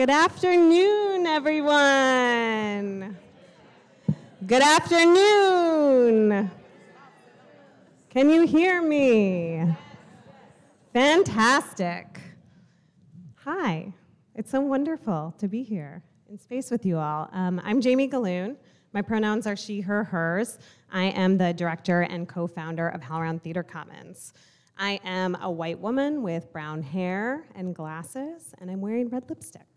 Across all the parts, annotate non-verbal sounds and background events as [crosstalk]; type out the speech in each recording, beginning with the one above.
Good afternoon, everyone. Good afternoon. Can you hear me? Fantastic. Hi, it's so wonderful to be here in space with you all. Um, I'm Jamie Gahlon. My pronouns are she, her, hers. I am the director and co founder of HowlRound Theater Commons. I am a white woman with brown hair and glasses, and I'm wearing red lipstick.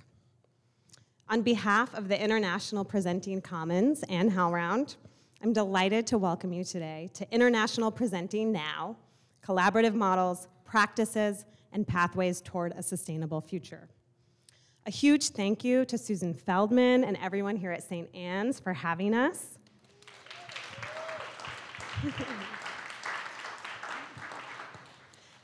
On behalf of the International Presenting Commons and HowlRound, I'm delighted to welcome you today to International Presenting Now, Collaborative Models, Practices, and Pathways Toward a Sustainable Future. A huge thank you to Susan Feldman and everyone here at St. Ann's for having us. [laughs]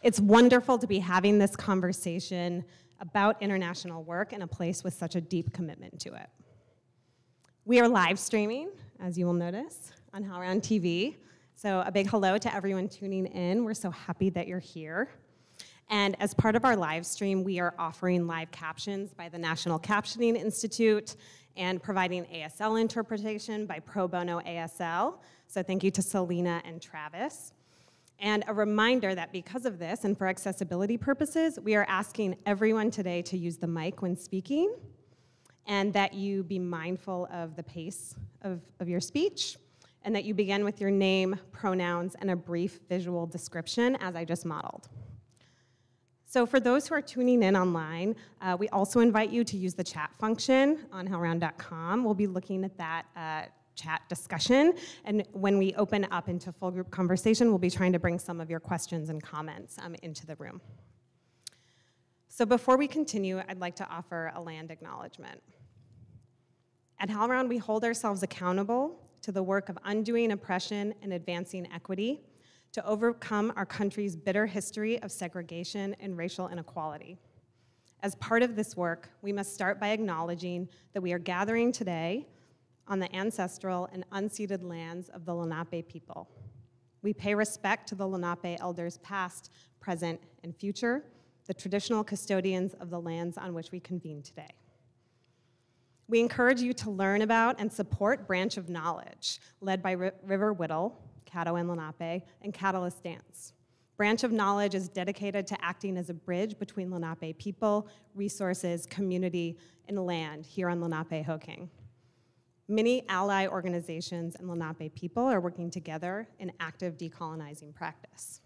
It's wonderful to be having this conversation about international work in a place with such a deep commitment to it. We are live streaming, as you will notice, on HowlRound TV. So a big hello to everyone tuning in. We're so happy that you're here. And as part of our live stream, we are offering live captions by the National Captioning Institute and providing ASL interpretation by Pro Bono ASL. So thank you to Selena and Travis. And a reminder that because of this and for accessibility purposes, we are asking everyone today to use the mic when speaking and that you be mindful of the pace of, of your speech and that you begin with your name, pronouns, and a brief visual description as I just modeled. So for those who are tuning in online, uh, we also invite you to use the chat function on howlround.com. We'll be looking at that uh, chat discussion. And when we open up into full group conversation, we'll be trying to bring some of your questions and comments um, into the room. So before we continue, I'd like to offer a land acknowledgement. At HowlRound, we hold ourselves accountable to the work of undoing oppression and advancing equity to overcome our country's bitter history of segregation and racial inequality. As part of this work, we must start by acknowledging that we are gathering today on the ancestral and unceded lands of the Lenape people. We pay respect to the Lenape elders past, present, and future, the traditional custodians of the lands on which we convene today. We encourage you to learn about and support Branch of Knowledge, led by River Whittle, Caddo and Lenape, and Catalyst Dance. Branch of Knowledge is dedicated to acting as a bridge between Lenape people, resources, community, and land here on Lenapehoking. Many ally organizations and Lenape people are working together in active decolonizing practice.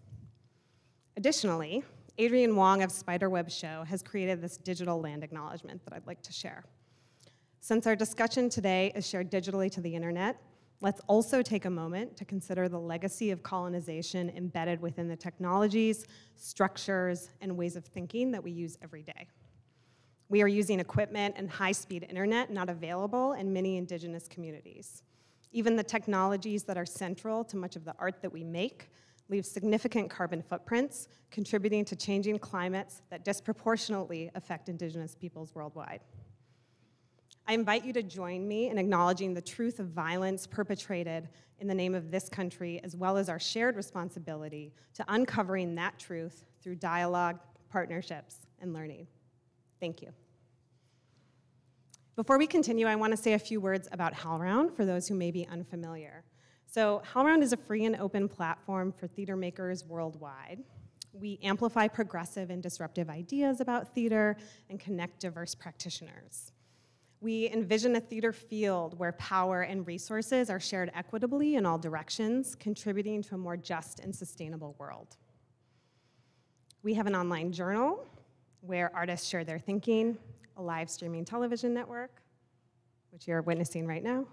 Additionally, Adrienne Wong of Spiderweb Show has created this digital land acknowledgement that I'd like to share. Since our discussion today is shared digitally to the internet, let's also take a moment to consider the legacy of colonization embedded within the technologies, structures, and ways of thinking that we use every day. We are using equipment and high-speed internet not available in many indigenous communities. Even the technologies that are central to much of the art that we make leave significant carbon footprints, contributing to changing climates that disproportionately affect indigenous peoples worldwide. I invite you to join me in acknowledging the truth of violence perpetrated in the name of this country, as well as our shared responsibility to uncovering that truth through dialogue, partnerships, and learning. Thank you. Before we continue, I want to say a few words about HowlRound for those who may be unfamiliar. So HowlRound is a free and open platform for theater makers worldwide. We amplify progressive and disruptive ideas about theater and connect diverse practitioners. We envision a theater field where power and resources are shared equitably in all directions, contributing to a more just and sustainable world. We have an online journal where artists share their thinking, a live streaming television network, which you're witnessing right now.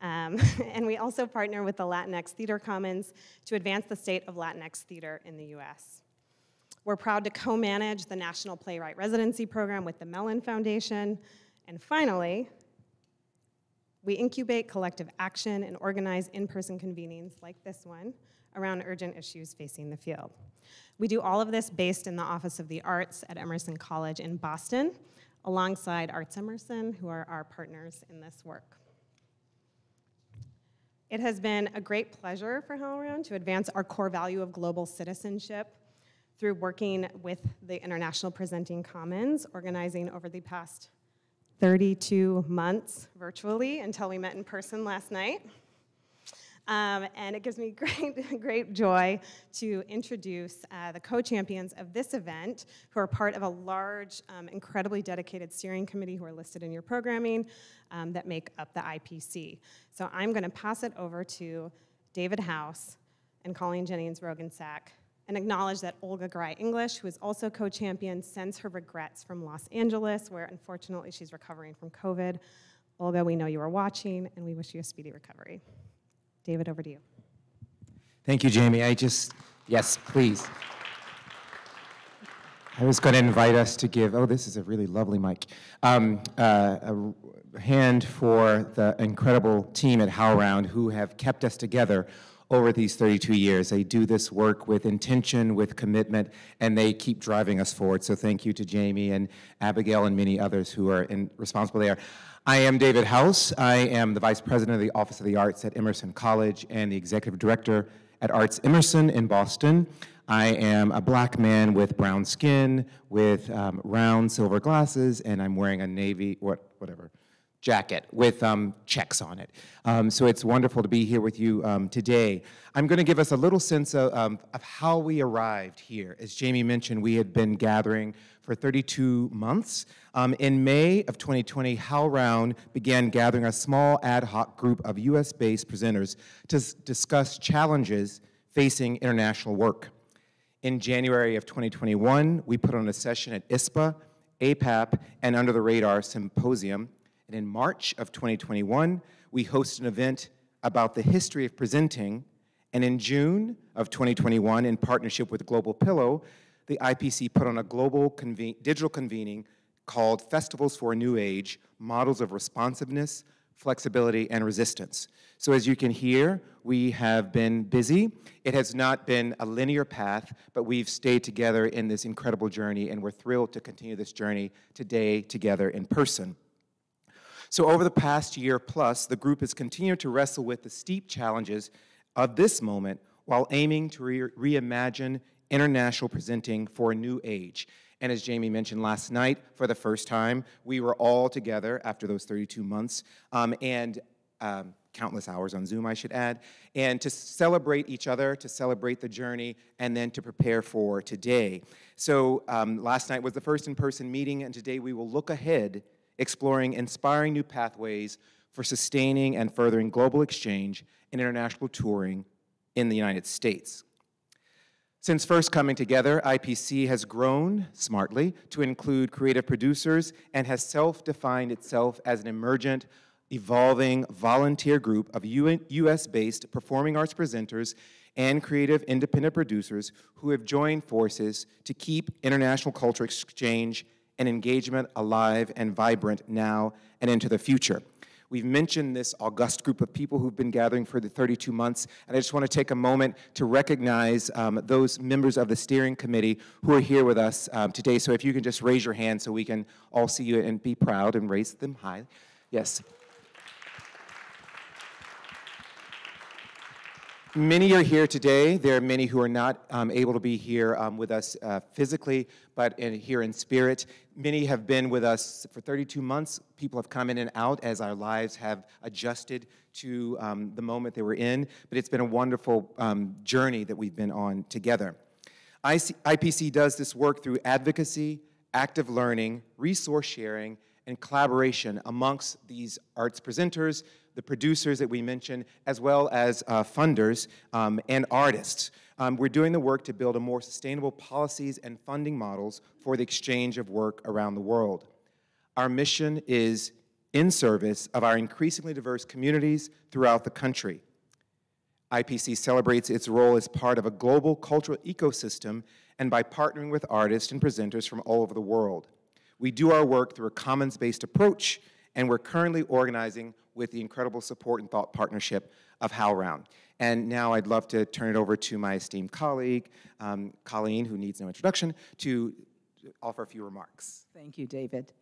Um, [laughs] and we also partner with the Latinx Theater Commons to advance the state of Latinx theater in the US. We're proud to co-manage the National Playwright Residency Program with the Mellon Foundation. And finally, we incubate collective action and organize in-person convenings like this one around urgent issues facing the field. We do all of this based in the Office of the Arts at Emerson College in Boston, alongside Arts Emerson, who are our partners in this work. It has been a great pleasure for HowlRound to advance our core value of global citizenship through working with the International Presenting Commons, organizing over the past 32 months virtually until we met in person last night. Um, and it gives me [laughs] great, great joy to introduce uh, the co-champions of this event who are part of a large, um, incredibly dedicated steering committee who are listed in your programming um, that make up the IPC. So I'm gonna pass it over to David House and Colleen Jennings Roggensack and acknowledge that Olga Garay English, who is also co-champion, sends her regrets from Los Angeles, where unfortunately she's recovering from COVID. Olga, we know you are watching, and we wish you a speedy recovery. David, over to you. Thank you, Jamie. I just, yes, please. I was going to invite us to give, oh, this is a really lovely mic, um, uh, a hand for the incredible team at HowlRound who have kept us together over these 32 years. They do this work with intention, with commitment, and they keep driving us forward. So thank you to Jamie and Abigail and many others who are in, responsible there. I am David House. I am the Vice President of the Office of the Arts at Emerson College and the Executive Director at Arts Emerson in Boston. I am a black man with brown skin, with um, round silver glasses, and I'm wearing a navy, what, whatever, jacket with um, checks on it. Um, so it's wonderful to be here with you um, today. I'm going to give us a little sense of, um, of how we arrived here. As Jamie mentioned, we had been gathering for 32 months. Um, in May of 2020, HowlRound began gathering a small ad hoc group of US-based presenters to discuss challenges facing international work. In January of 2021, we put on a session at ISPA, APAP, and Under the Radar Symposium, and in March of 2021, we hosted an event about the history of presenting. And in June of 2021, in partnership with Global Pillow, the IPC put on a global conven digital convening called Festivals for a New Age, Models of Responsiveness, Flexibility, and Resistance. So as you can hear, we have been busy. It has not been a linear path, but we've stayed together in this incredible journey, and we're thrilled to continue this journey today together in person. So over the past year plus, the group has continued to wrestle with the steep challenges of this moment while aiming to re reimagine international presenting for a new age. And as Jamie mentioned last night, for the first time, we were all together after those 32 months, um, and um, countless hours on Zoom, I should add, and to celebrate each other, to celebrate the journey, and then to prepare for today. So um, last night was the first in-person meeting, and today we will look ahead exploring inspiring new pathways for sustaining and furthering global exchange and international touring in the United States. Since first coming together, IPC has grown smartly to include creative producers and has self-defined itself as an emergent, evolving volunteer group of US-based performing arts presenters and creative independent producers who have joined forces to keep international culture exchange and engagement alive and vibrant now and into the future. We've mentioned this august group of people who've been gathering for the 32 months, and I just want to take a moment to recognize um, those members of the steering committee who are here with us um, today. So if you can just raise your hand so we can all see you and be proud and raise them high. Yes. Many are here today. There are many who are not um, able to be here um, with us uh, physically, but in, here in spirit. Many have been with us for 32 months. People have come in and out as our lives have adjusted to um, the moment they were in, but it's been a wonderful um, journey that we've been on together. IPC does this work through advocacy, active learning, resource sharing, and collaboration amongst these arts presenters, the producers that we mentioned, as well as uh, funders um, and artists. Um, we're doing the work to build a more sustainable policies and funding models for the exchange of work around the world. Our mission is in service of our increasingly diverse communities throughout the country. IPC celebrates its role as part of a global cultural ecosystem and by partnering with artists and presenters from all over the world. We do our work through a commons-based approach, and we're currently organizing with the incredible support and thought partnership of HowlRound. And now I'd love to turn it over to my esteemed colleague, um, Colleen, who needs no introduction, to offer a few remarks. Thank you, David.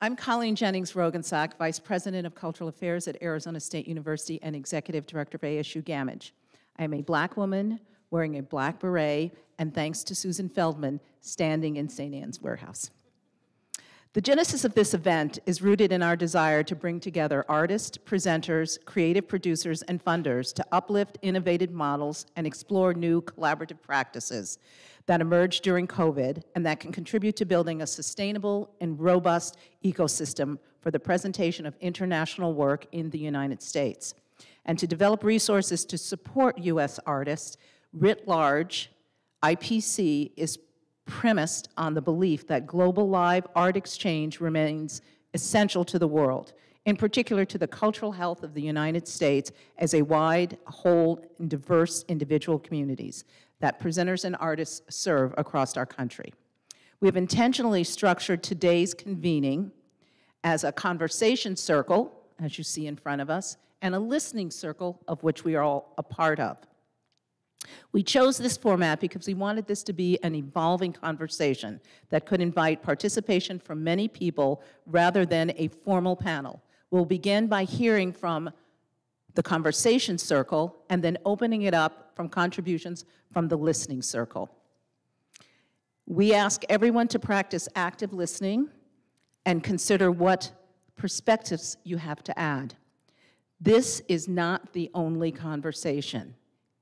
I'm Colleen Jennings Roggensack, Vice President of Cultural Affairs at Arizona State University and Executive Director of ASU Gammage. I am a black woman wearing a black beret, and thanks to Susan Feldman, standing in St. Ann's Warehouse. The genesis of this event is rooted in our desire to bring together artists, presenters, creative producers, and funders to uplift innovative models and explore new collaborative practices that emerged during COVID and that can contribute to building a sustainable and robust ecosystem for the presentation of international work in the United States, and to develop resources to support U.S. artists writ large. IPC is premised on the belief that global live art exchange remains essential to the world, in particular to the cultural health of the United States as a wide, whole, and diverse individual communities that presenters and artists serve across our country. We have intentionally structured today's convening as a conversation circle, as you see in front of us, and a listening circle of which we are all a part of. We chose this format because we wanted this to be an evolving conversation that could invite participation from many people rather than a formal panel. We'll begin by hearing from the conversation circle and then opening it up from contributions from the listening circle. We ask everyone to practice active listening and consider what perspectives you have to add. This is not the only conversation.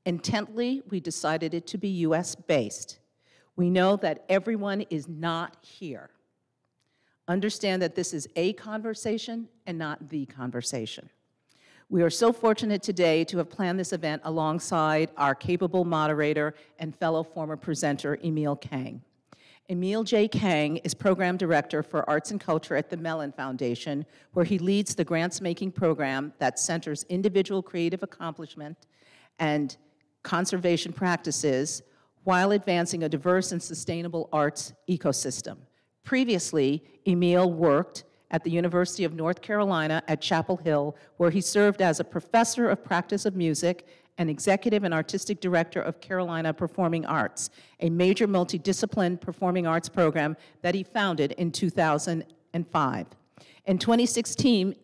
Intently, we decided it to be US based. We know that everyone is not here. Understand that this is a conversation and not the conversation. We are so fortunate today to have planned this event alongside our capable moderator and fellow former presenter, Emil Kang. Emil J. Kang is Program Director for Arts and Culture at the Mellon Foundation, where he leads the grants making program that centers individual creative accomplishment and conservation practices while advancing a diverse and sustainable arts ecosystem. Previously, Emil worked at the University of North Carolina at Chapel Hill, where he served as a professor of practice of music and executive and artistic director of Carolina Performing Arts, a major multidiscipline performing arts program that he founded in 2005. In 2016,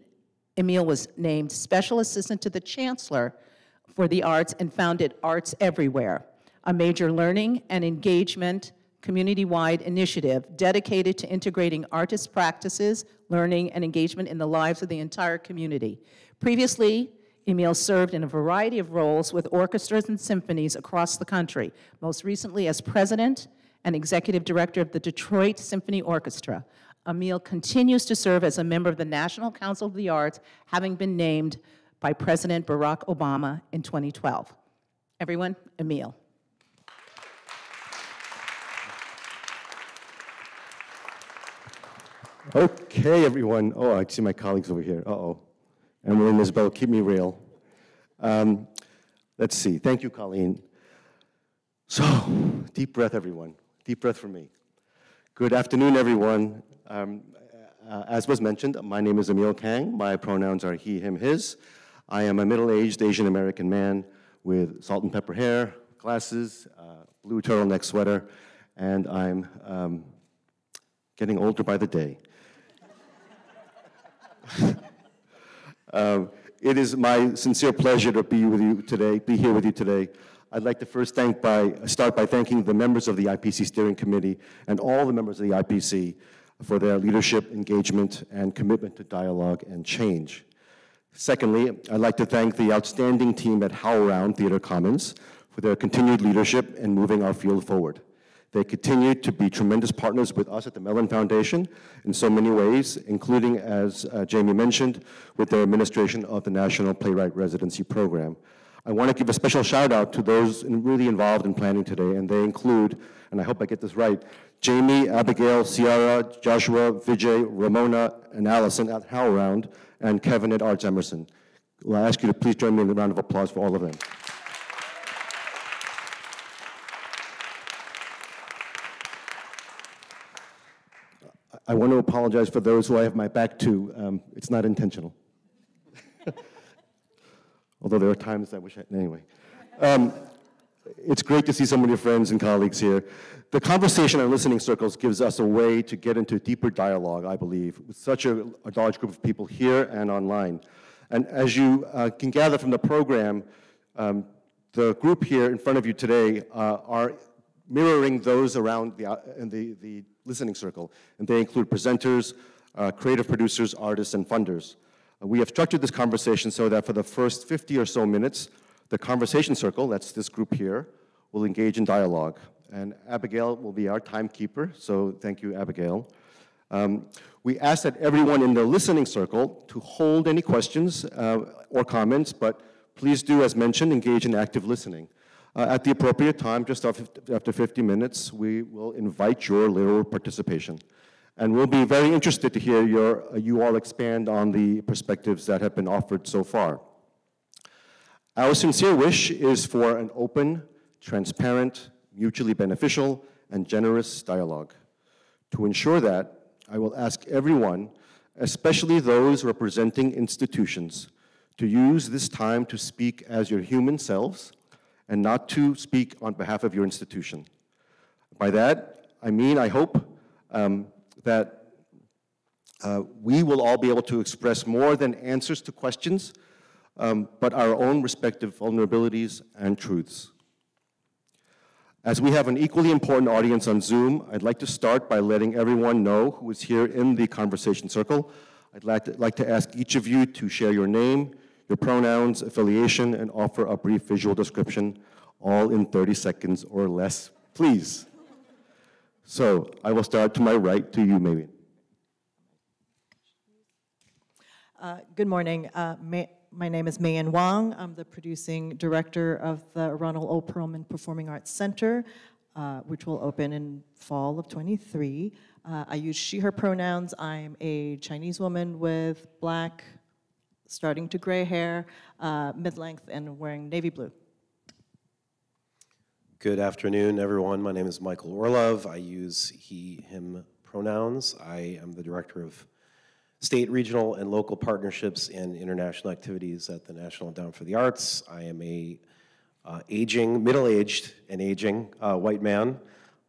Emil was named Special Assistant to the Chancellor for the Arts and founded Arts Everywhere, a major learning and engagement community-wide initiative dedicated to integrating artist practices, learning, and engagement in the lives of the entire community. Previously, Emil served in a variety of roles with orchestras and symphonies across the country, most recently as president and executive director of the Detroit Symphony Orchestra. Emil continues to serve as a member of the National Council of the Arts, having been named by President Barack Obama in 2012. Everyone, Emil. Okay, everyone. Oh, I see my colleagues over here. Uh-oh. Emily and Isabel, keep me real. Um, let's see. Thank you, Colleen. So, deep breath, everyone. Deep breath for me. Good afternoon, everyone. Um, uh, as was mentioned, my name is Emil Kang. My pronouns are he, him, his. I am a middle-aged Asian American man with salt and pepper hair, glasses, uh, blue turtleneck sweater, and I'm um, getting older by the day. [laughs] um, it is my sincere pleasure to be with you today, be here with you today. I'd like to first thank by, start by thanking the members of the IPC Steering Committee and all the members of the IPC for their leadership, engagement, and commitment to dialogue and change. Secondly, I'd like to thank the outstanding team at HowlRound Theater Commons for their continued leadership in moving our field forward. They continue to be tremendous partners with us at the Mellon Foundation in so many ways, including, as uh, Jamie mentioned, with their administration of the National Playwright Residency Program. I want to give a special shout out to those really involved in planning today, and they include, and I hope I get this right, Jamie, Abigail, Ciara, Joshua, Vijay, Ramona, and Allison at HowlRound, and Kevin at Arts Emerson. Well, I ask you to please join me in a round of applause for all of them. I want to apologize for those who I have my back to. Um, it's not intentional. [laughs] Although there are times I wish I, anyway. Um, it's great to see some of your friends and colleagues here. The conversation and listening circles gives us a way to get into deeper dialogue, I believe, with such a, a large group of people here and online. And as you uh, can gather from the program, um, the group here in front of you today uh, are mirroring those around the, uh, the, the listening circle, and they include presenters, uh, creative producers, artists, and funders. We have structured this conversation so that for the first 50 or so minutes, the conversation circle, that's this group here, will engage in dialogue. And Abigail will be our timekeeper, so thank you, Abigail. Um, we ask that everyone in the listening circle to hold any questions uh, or comments, but please do, as mentioned, engage in active listening. Uh, at the appropriate time, just after 50 minutes, we will invite your literal participation. And we'll be very interested to hear your, uh, you all expand on the perspectives that have been offered so far. Our sincere wish is for an open, transparent, mutually beneficial, and generous dialogue. To ensure that, I will ask everyone, especially those representing institutions, to use this time to speak as your human selves and not to speak on behalf of your institution. By that, I mean, I hope um, that uh, we will all be able to express more than answers to questions, um, but our own respective vulnerabilities and truths. As we have an equally important audience on Zoom, I'd like to start by letting everyone know who is here in the conversation circle. I'd like to, like to ask each of you to share your name, your pronouns, affiliation, and offer a brief visual description, all in 30 seconds or less, please. So I will start to my right to you, maybe. Uh, good morning. Uh, May, my name is Meiyin Wang. I'm the producing director of the Ronald O. Perelman Performing Arts Center, uh, which will open in fall of 23. Uh, I use she, her pronouns. I'm a Chinese woman with black, starting to gray hair, uh, mid-length, and wearing navy blue. Good afternoon, everyone. My name is Michael Orlove. I use he, him pronouns. I am the director of state, regional, and local partnerships and international activities at the National Endowment for the Arts. I am a uh, aging, middle-aged and aging uh, white man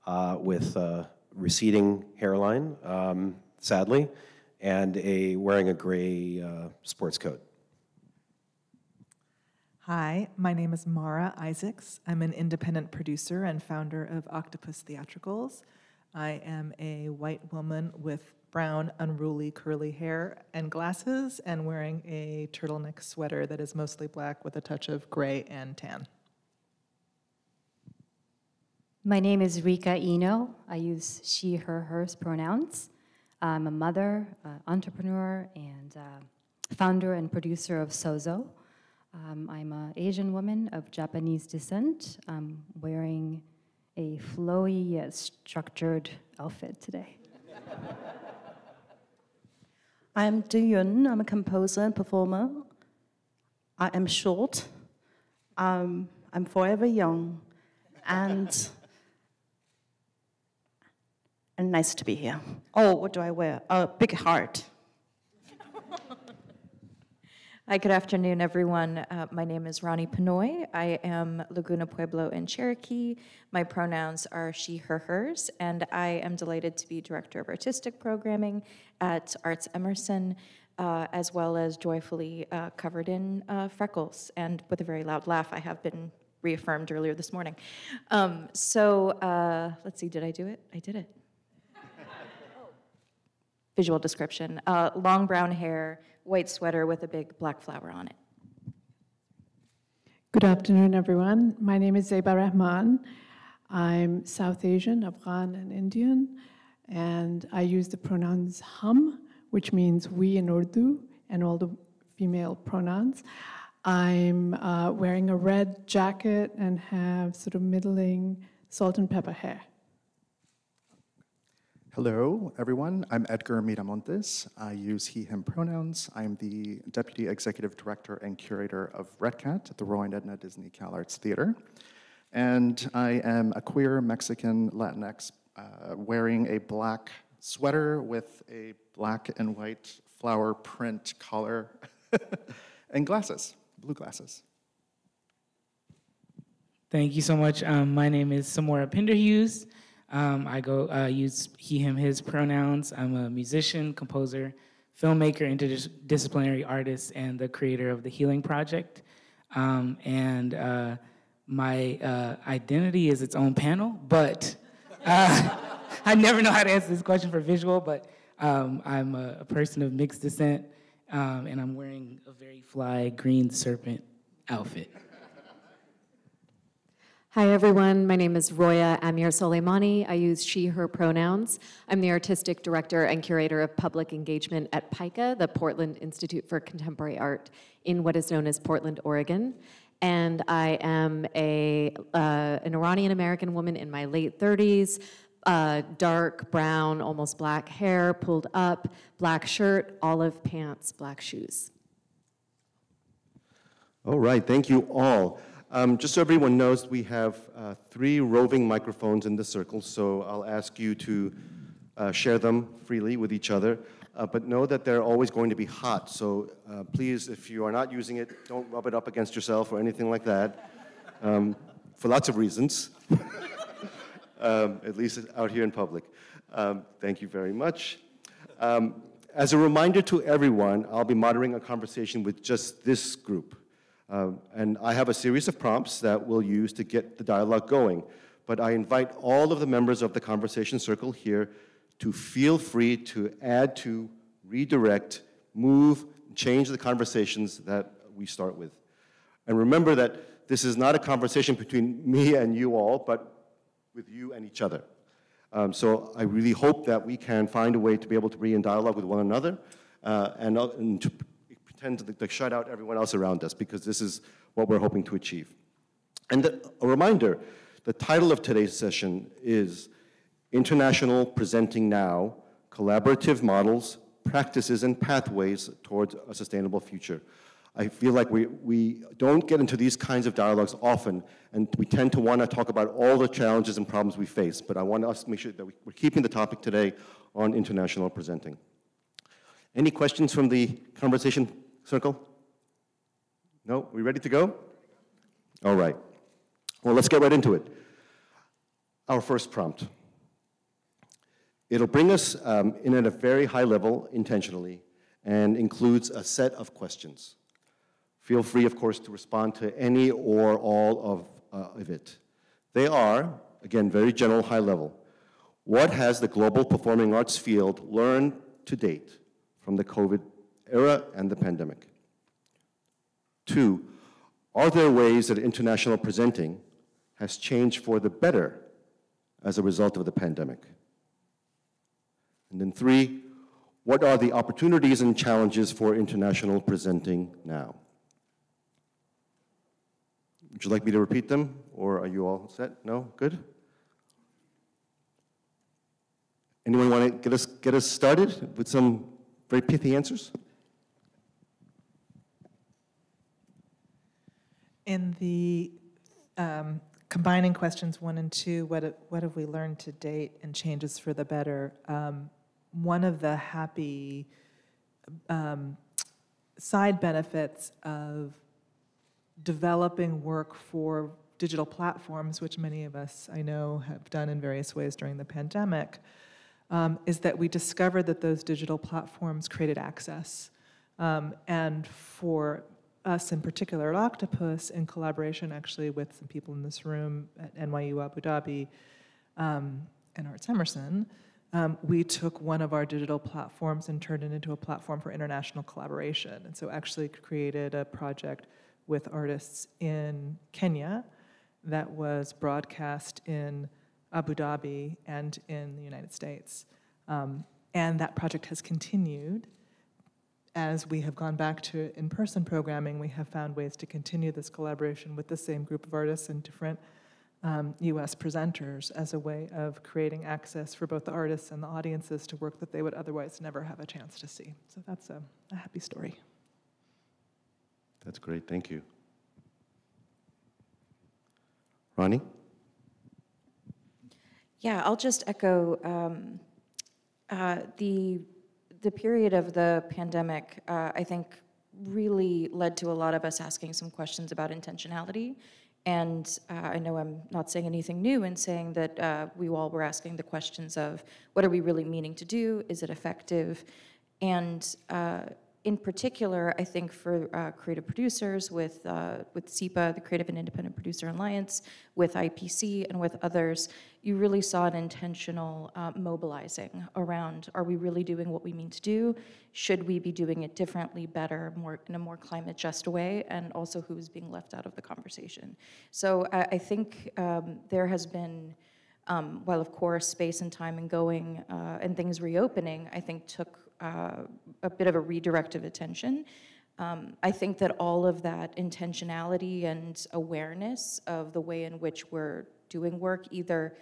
uh, with a receding hairline, um, sadly, and a wearing a gray uh, sports coat. Hi, my name is Mara Isaacs. I'm an independent producer and founder of Octopus Theatricals. I am a white woman with brown, unruly, curly hair and glasses, and wearing a turtleneck sweater that is mostly black with a touch of gray and tan. My name is Rika Iino. I use she, her, hers pronouns. I'm a mother, uh, entrepreneur, and uh, founder and producer of Sozo. Um, I'm an Asian woman of Japanese descent. I'm wearing a flowy yet structured outfit today. [laughs] I'm Du Yun. I'm a composer and performer. I am short. Um, I'm forever young. And, and nice to be here. Oh, what do I wear? A big heart. Hi, good afternoon, everyone. Uh, my name is Ronee Penoi. I am Laguna Pueblo in Cherokee. My pronouns are she, her, hers, and I am delighted to be Director of Artistic Programming at Arts Emerson, uh, as well as joyfully uh, covered in uh, freckles and with a very loud laugh. I have been reaffirmed earlier this morning. Um, so uh, let's see, did I do it? I did it. [laughs] Visual description uh, long brown hair white sweater with a big black flower on it. Good afternoon, everyone. My name is Zeyba Rahman. I'm South Asian, Afghan, and Indian, and I use the pronouns hum, which means we in Urdu, and all the female pronouns. I'm uh, wearing a red jacket and have sort of middling salt and pepper hair. Hello, everyone. I'm Edgar Miramontes. I use he, him pronouns. I'm the Deputy Executive Director and Curator of REDCAT at the Roy and Edna Disney CalArts Theater. And I am a queer Mexican Latinx uh, wearing a black sweater with a black and white flower print collar [laughs] and glasses, blue glasses. Thank you so much. Um, my name is Samora Pinderhughes. Um, I go uh, use he, him, his pronouns. I'm a musician, composer, filmmaker, interdisciplinary artist, and the creator of the Healing Project. Um, and uh, my uh, identity is its own panel, but uh, [laughs] I never know how to answer this question for visual, but um, I'm a, a person of mixed descent, um, and I'm wearing a very fly green serpent outfit. Hi, everyone. My name is Roya Amirsoleimani. I use she, her pronouns. I'm the artistic director and curator of public engagement at PICA, the Portland Institute for Contemporary Art, in what is known as Portland, Oregon. And I am a, uh, an Iranian American woman in my late 30s, uh, dark brown, almost black hair, pulled up, black shirt, olive pants, black shoes. All right, thank you all. Um, just so everyone knows, we have uh, three roving microphones in the circle, so I'll ask you to uh, share them freely with each other. Uh, but know that they're always going to be hot, so uh, please, if you are not using it, don't rub it up against yourself or anything like that, um, for lots of reasons, [laughs] um, at least out here in public. Um, thank you very much. Um, as a reminder to everyone, I'll be moderating a conversation with just this group. Uh, and I have a series of prompts that we'll use to get the dialogue going. But I invite all of the members of the conversation circle here to feel free to add to, redirect, move, change the conversations that we start with. And remember that this is not a conversation between [laughs] me and you all, but with you and each other. Um, so I really hope that we can find a way to be able to be in dialogue with one another uh, and, uh, and to tend to, to shut out everyone else around us because this is what we're hoping to achieve. And the, a reminder, the title of today's session is International Presenting Now, Collaborative Models, Practices, and Pathways Towards a Sustainable Future. I feel like we, we don't get into these kinds of dialogues often, and we tend to want to talk about all the challenges and problems we face, but I want us to make sure that we, we're keeping the topic today on international presenting. Any questions from the conversation circle? No? We ready to go? All right. Well, let's get right into it. Our first prompt. It'll bring us um, in at a very high level intentionally and includes a set of questions. Feel free, of course, to respond to any or all of, uh, of it. They are, again, very general, high level. What has the global performing arts field learned to date from the COVID era and the pandemic? Two, are there ways that international presenting has changed for the better as a result of the pandemic? And then three, what are the opportunities and challenges for international presenting now? Would you like me to repeat them, or are you all set? No? Good? Anyone want to get us, get us started with some very pithy answers? In the um, combining questions one and two, what, what have we learned to date and changes for the better? Um, one of the happy um, side benefits of developing work for digital platforms, which many of us I know have done in various ways during the pandemic, um, is that we discovered that those digital platforms created access. Um, and for us in particular at Octopus, in collaboration actually with some people in this room at NYU Abu Dhabi um, and Arts Emerson, um, we took one of our digital platforms and turned it into a platform for international collaboration. And so actually created a project with artists in Kenya that was broadcast in Abu Dhabi and in the United States. Um, and that project has continued as we have gone back to in-person programming, we have found ways to continue this collaboration with the same group of artists and different um, US presenters as a way of creating access for both the artists and the audiences to work that they would otherwise never have a chance to see. So that's a, a happy story. That's great, thank you. Ronee? Yeah, I'll just echo um, uh, the the period of the pandemic, uh, I think, really led to a lot of us asking some questions about intentionality. And uh, I know I'm not saying anything new in saying that uh, we all were asking the questions of what are we really meaning to do? Is it effective? And uh, in particular, I think for uh, creative producers with, uh, with CIPA, the Creative and Independent Producer Alliance, with IPC, and with others, you really saw an intentional uh, mobilizing around, are we really doing what we mean to do? Should we be doing it differently, better, more in a more climate just way? And also who is being left out of the conversation. So I, I think um, there has been, um, while of course space and time and going uh, and things reopening, I think took uh, a bit of a redirect of attention. Um, I think that all of that intentionality and awareness of the way in which we're doing work, either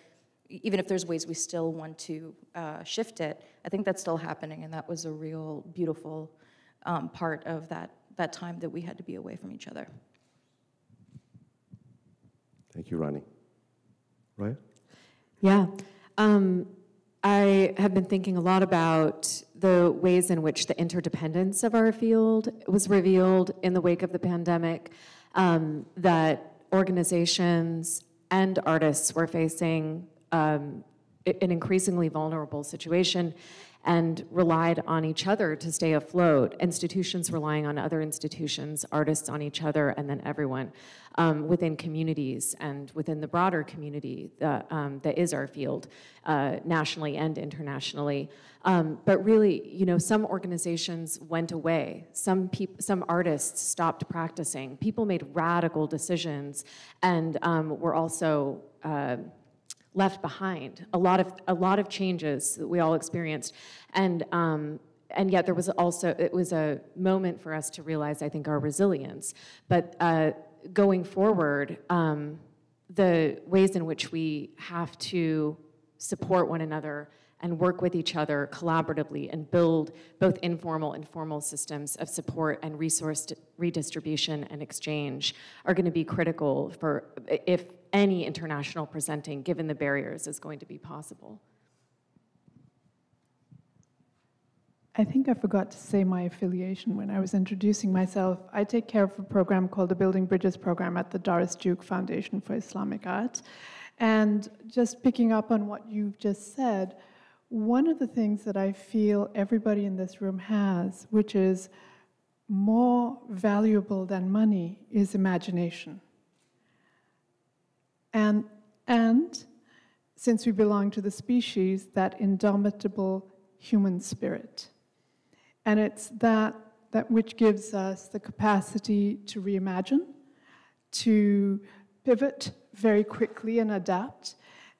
even if there's ways we still want to uh, shift it, I think that's still happening, and that was a real beautiful um, part of that that time that we had to be away from each other. Thank you, Ronee. Right? Yeah. Um, I have been thinking a lot about the ways in which the interdependence of our field was revealed in the wake of the pandemic, um, that organizations and artists were facing um, an increasingly vulnerable situation and relied on each other to stay afloat. Institutions relying on other institutions, artists on each other, and then everyone um, within communities and within the broader community that, um, that is our field, uh, nationally and internationally. Um, but really, you know, some organizations went away. Some people, some artists stopped practicing. People made radical decisions, and um, were also. Uh, left behind. A lot of a lot of changes that we all experienced, and um, and yet there was also it was a moment for us to realize I think our resilience. But uh, going forward, um, the ways in which we have to support one another and work with each other collaboratively and build both informal and formal systems of support and resource redistribution and exchange are going to be critical for if any international presenting, given the barriers, is going to be possible. I think I forgot to say my affiliation when I was introducing myself. I take care of a program called the Building Bridges program at the Doris Duke Foundation for Islamic Art. And just picking up on what you've just said, one of the things that I feel everybody in this room has, which is more valuable than money, is imagination. And, and since we belong to the species, that indomitable human spirit. And it's that, that which gives us the capacity to reimagine, to pivot very quickly and adapt,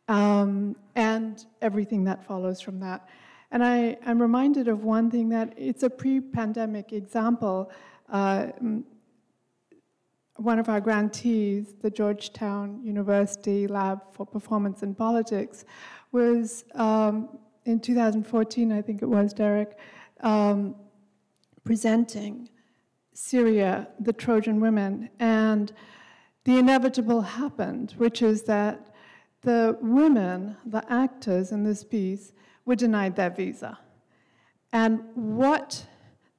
um, and everything that follows from that. And I, am reminded of one thing that it's a pre pandemic example. Uh, one of our grantees, the Georgetown University Lab for Performance and Politics, was um, in 2014, I think it was, Derek, um, presenting Syria, the Trojan women, and the inevitable happened, which is that the women, the actors in this piece, were denied their visa. And what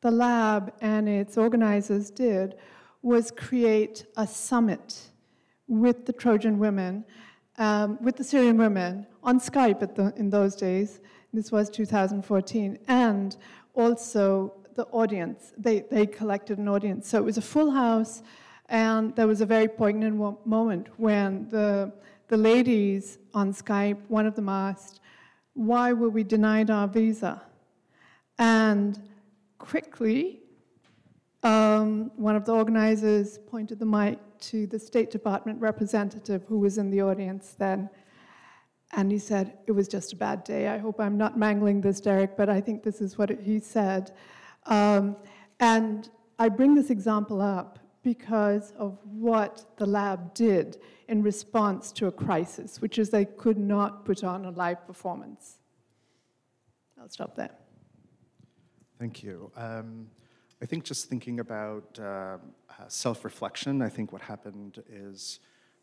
the lab and its organizers did was create a summit with the Trojan women, um, with the Syrian women, on Skype the, in those days. This was 2014. And also the audience. They, they collected an audience. So it was a full house, and there was a very poignant moment when the, the ladies on Skype, one of them asked, Why were we denied our visa? And quickly, um, one of the organizers pointed the mic to the State Department representative who was in the audience then. And he said, It was just a bad day. I hope I'm not mangling this, Derek, but I think this is what it, he said. Um, and I bring this example up because of what the lab did in response to a crisis, which is they could not put on a live performance. I'll stop there. Thank you. Um, I think just thinking about uh, uh, self reflection, I think what happened is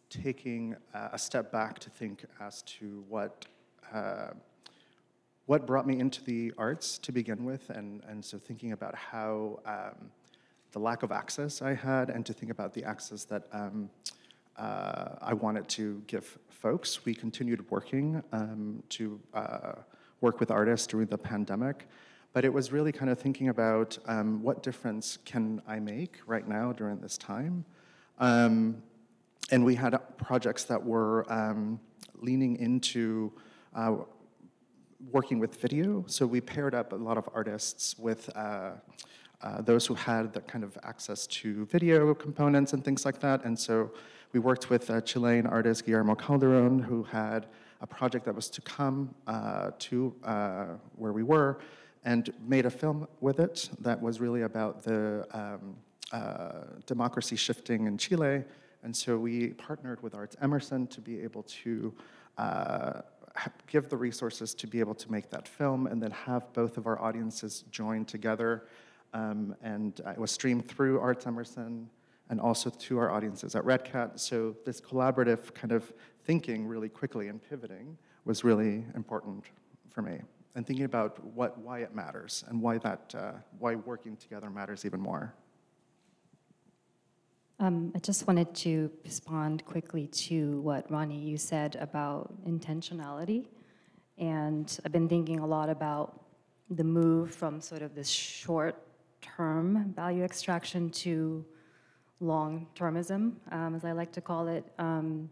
taking a step back to think as to what. Uh, what brought me into the arts to begin with, and, and so thinking about how um, the lack of access I had, and to think about the access that um, uh, I wanted to give folks. We continued working um, to uh, work with artists during the pandemic, But it was really kind of thinking about um, what difference can I make right now during this time. Um, and we had projects that were um, leaning into uh, working with video. So we paired up a lot of artists with uh, uh, those who had that kind of access to video components and things like that. And so we worked with a Chilean artist, Guillermo Calderon, who had a project that was to come uh, to uh, where we were and made a film with it that was really about the um, uh, democracy shifting in Chile. And so we partnered with Arts Emerson to be able to uh, give the resources to be able to make that film and then have both of our audiences join together. Um, and it was streamed through Arts Emerson and also to our audiences at REDCAT. So this collaborative kind of thinking really quickly and pivoting was really important for me. And thinking about what, why it matters and why, that, uh, why working together matters even more. Um, I just wanted to respond quickly to what Ronee you said about intentionality, and I've been thinking a lot about the move from sort of this short-term value extraction to long-termism, um, as I like to call it. Um,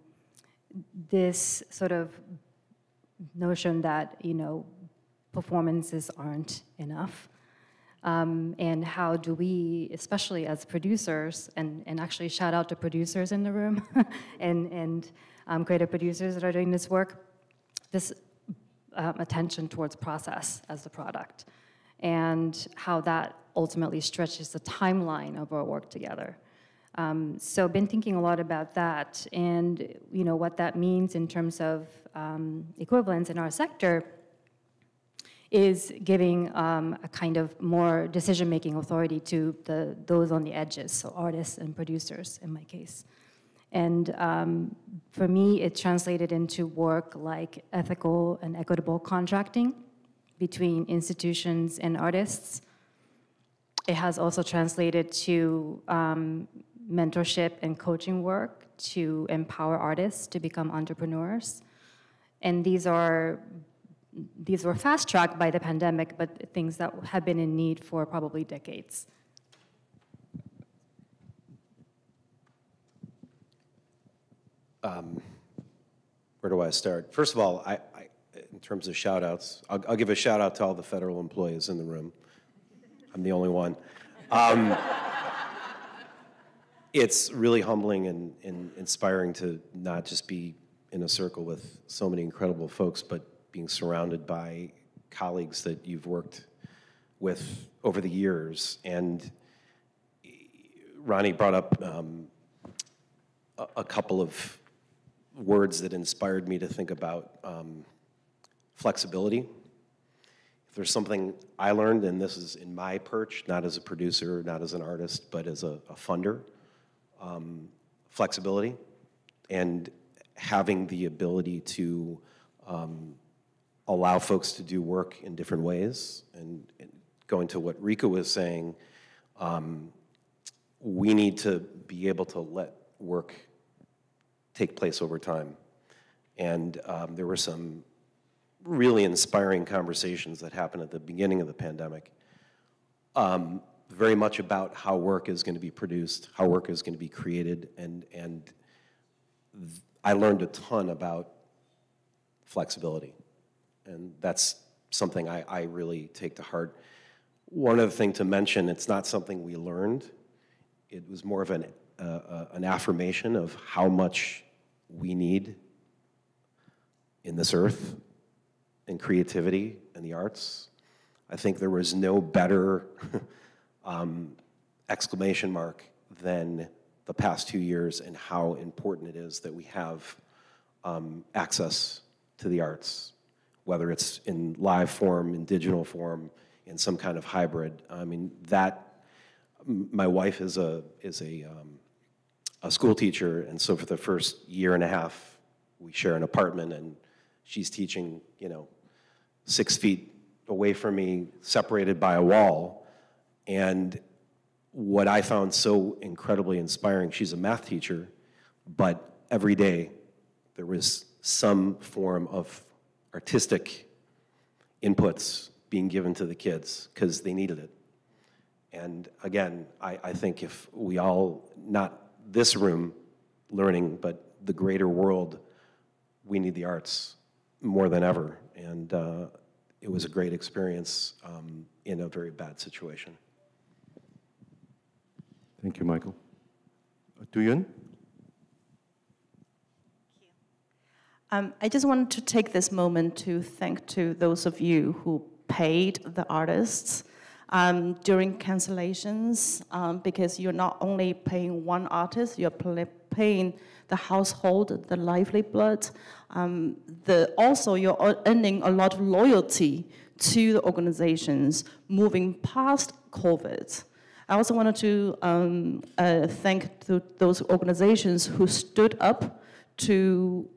this sort of notion that you know performances aren't enough um, and how do we, especially as producers, and, and actually shout out to producers in the room [laughs] and, and um, creative producers that are doing this work, this um, attention towards process as the product and how that ultimately stretches the timeline of our work together. Um, so been thinking a lot about that and you know what that means in terms of um, equivalence in our sector is giving um, a kind of more decision-making authority to the, those on the edges, so artists and producers in my case. And um, for me, it translated into work like ethical and equitable contracting between institutions and artists. It has also translated to um, mentorship and coaching work to empower artists to become entrepreneurs. And these are these were fast-tracked by the pandemic, but things that have been in need for probably decades. Um, where do I start? First of all, I, I, in terms of shout outs, I'll, I'll, give a shout out to all the federal employees in the room. I'm the only one. Um, [laughs] it's really humbling and, and inspiring to not just be in a circle with so many incredible folks, but being surrounded by colleagues that you've worked with over the years. And Ronee brought up um, a, a, couple of words that inspired me to think about um, flexibility. If there's something I learned, and this is in my perch, not as a producer, not as an artist, but as a, a funder, um, flexibility and having the ability to um, allow folks to do work in different ways. And, and going to what Rika was saying, um, we need to be able to let work take place over time. And um, there were some really inspiring conversations that happened at the beginning of the pandemic, um, very much about how work is going to be produced, how work is going to be created, and, and I learned a ton about flexibility and that's something I, I really take to heart. One other thing to mention, it's not something we learned. It was more of an, uh, uh, an affirmation of how much we need in this earth, in creativity and the arts. I think there was no better [laughs] um, exclamation mark than the past two years and how important it is that we have um, access to the arts whether it's in live form, in digital form, in some kind of hybrid. I mean, that, my wife is a, is a, um, a school teacher, and so for the first year and a half, we share an apartment, and she's teaching, you know, six feet away from me, separated by a wall. And what I found so incredibly inspiring, she's a math teacher, but every day there was some form of artistic inputs being given to the kids because they needed it. And again, I, I think if we all, not this room learning, but the greater world, we need the arts more than ever. And uh, it was a great experience um, in a very bad situation. Thank you, Michael. Uh, Um, I just wanted to take this moment to thank to those of you who paid the artists um, during cancellations um, because you're not only paying one artist, you're paying the household, the lively blood. Um, the, also, you're earning a lot of loyalty to the organizations moving past COVID. I also wanted to um, uh, thank to those organizations who stood up to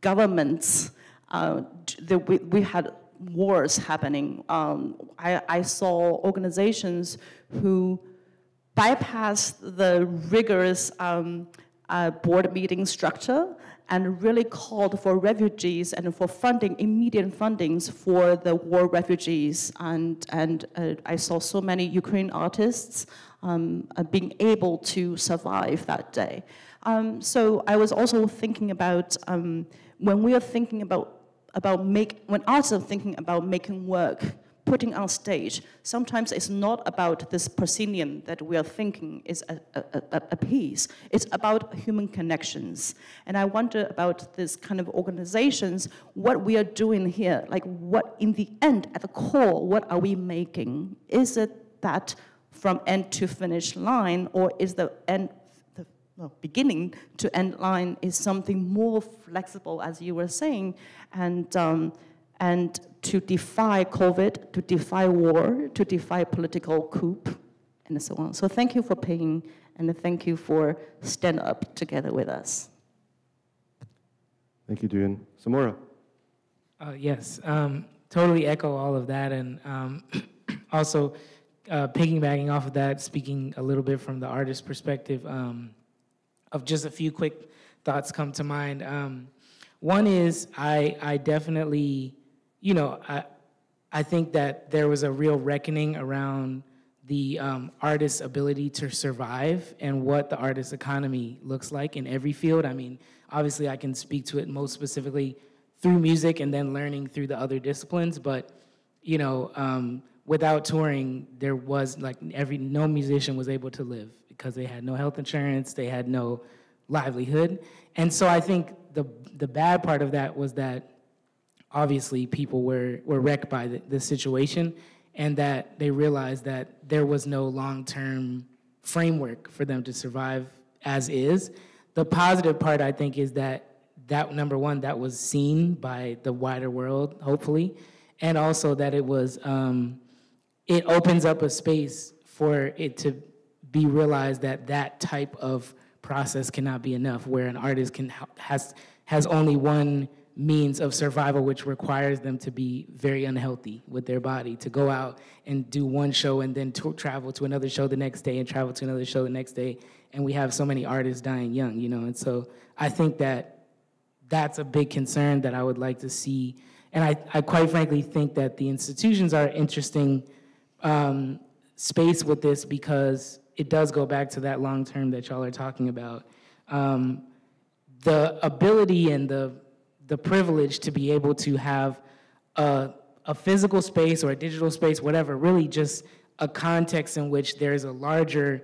governments. Uh, the, we, we, had wars happening. Um, I, I, saw organizations who bypassed the rigorous um, uh, board meeting structure and really called for refugees and for funding, immediate fundings for the war refugees. And, and uh, I saw so many Ukrainian artists um, uh, being able to survive that day. Um, so I was also thinking about um, when we are thinking about, about make, when artists are thinking about making work, putting on stage, sometimes it's not about this proscenium that we are thinking is a, a, a, piece. It's about human connections. And I wonder about this kind of organizations, what we are doing here, like what in the end, at the core, what are we making? Is it that from end to finish line, or is the end well, beginning to end line is something more flexible, as you were saying, and, um, and to defy COVID, to defy war, to defy political coup, and so on. So thank you for paying, and thank you for stand up together with us. Thank you, Duyun. Samora. Uh, yes, um, totally echo all of that, and um, [clears throat] also uh, piggybacking off of that, speaking a little bit from the artist perspective. Um, of just a few quick thoughts come to mind. Um, one is I, I definitely, you know, I, I think that there was a real reckoning around the um, artist's ability to survive and what the artist economy looks like in every field. I mean, obviously, I can speak to it most specifically through music and then learning through the other disciplines. But you know, um, without touring, there was like every no musician was able to live because they had no health insurance, they had no livelihood. And so I think the, the bad part of that was that obviously people were, were wrecked by the, the situation and that they realized that there was no long-term framework for them to survive as is. The positive part, I think, is that that number one, that was seen by the wider world, hopefully, and also that it was, um, it opens up a space for it to be realized that that type of process cannot be enough, where an artist can has has only one means of survival, which requires them to be very unhealthy with their body, to go out and do one show and then to travel to another show the next day and travel to another show the next day. And we have so many artists dying young, you know. And so I think that that's a big concern that I would like to see. And I, I quite frankly think that the institutions are interesting um, space with this because it does go back to that long term that y'all are talking about. Um, the ability and the the privilege to be able to have a, a physical space or a digital space, whatever, really just a context in which there's a larger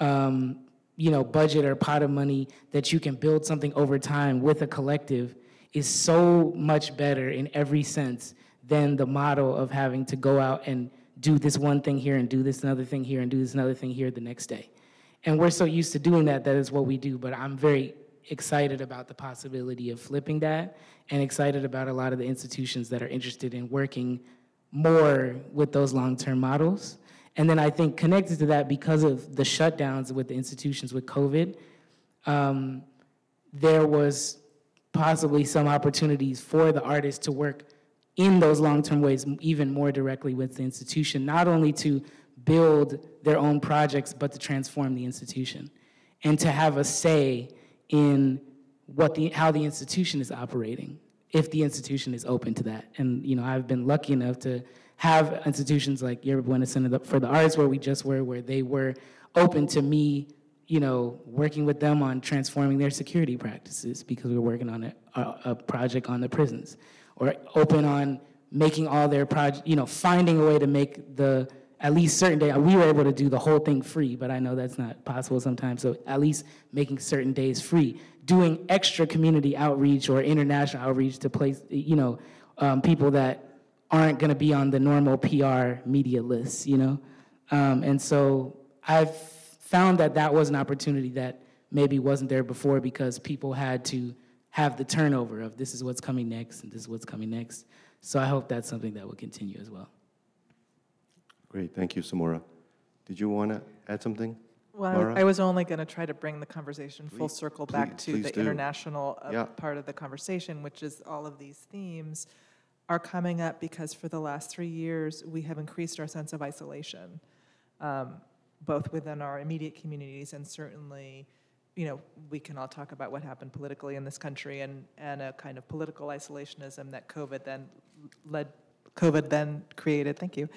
um, you know, budget or pot of money that you can build something over time with a collective is so much better in every sense than the model of having to go out and do this one thing here and do this another thing here and do this another thing here the next day. And we're so used to doing that, that is what we do. But I'm very excited about the possibility of flipping that and excited about a lot of the institutions that are interested in working more with those long term models. And then I think connected to that, because of the shutdowns with the institutions with COVID, um, there was possibly some opportunities for the artists to work in those long-term ways even more directly with the institution, not only to build their own projects, but to transform the institution and to have a say in what the, how the institution is operating, if the institution is open to that. And you know, I've been lucky enough to have institutions like Yerba Buena Center for the Arts, where we just were, where they were open to me, you know, working with them on transforming their security practices because we were working on a, a, a project on the prisons, or open on making all their project, you know, finding a way to make the at least certain day. We were able to do the whole thing free, but I know that's not possible sometimes. So at least making certain days free, doing extra community outreach or international outreach to place, you know, um, people that aren't going to be on the normal PR media lists, you know? Um, and so I've found that that was an opportunity that maybe wasn't there before because people had to have the turnover of this is what's coming next and this is what's coming next. So I hope that's something that will continue as well. Great, thank you, Samora. Did you want to add something? Well, Mara? I was only going to try to bring the conversation full Please- circle back please- to please the do. international uh, Yeah. part of the conversation, which is all of these themes are coming up because for the last three years, we have increased our sense of isolation, um, both within our immediate communities and certainly, you know, we can all talk about what happened politically in this country and, and a kind of political isolationism that COVID then led, COVID then created, thank you,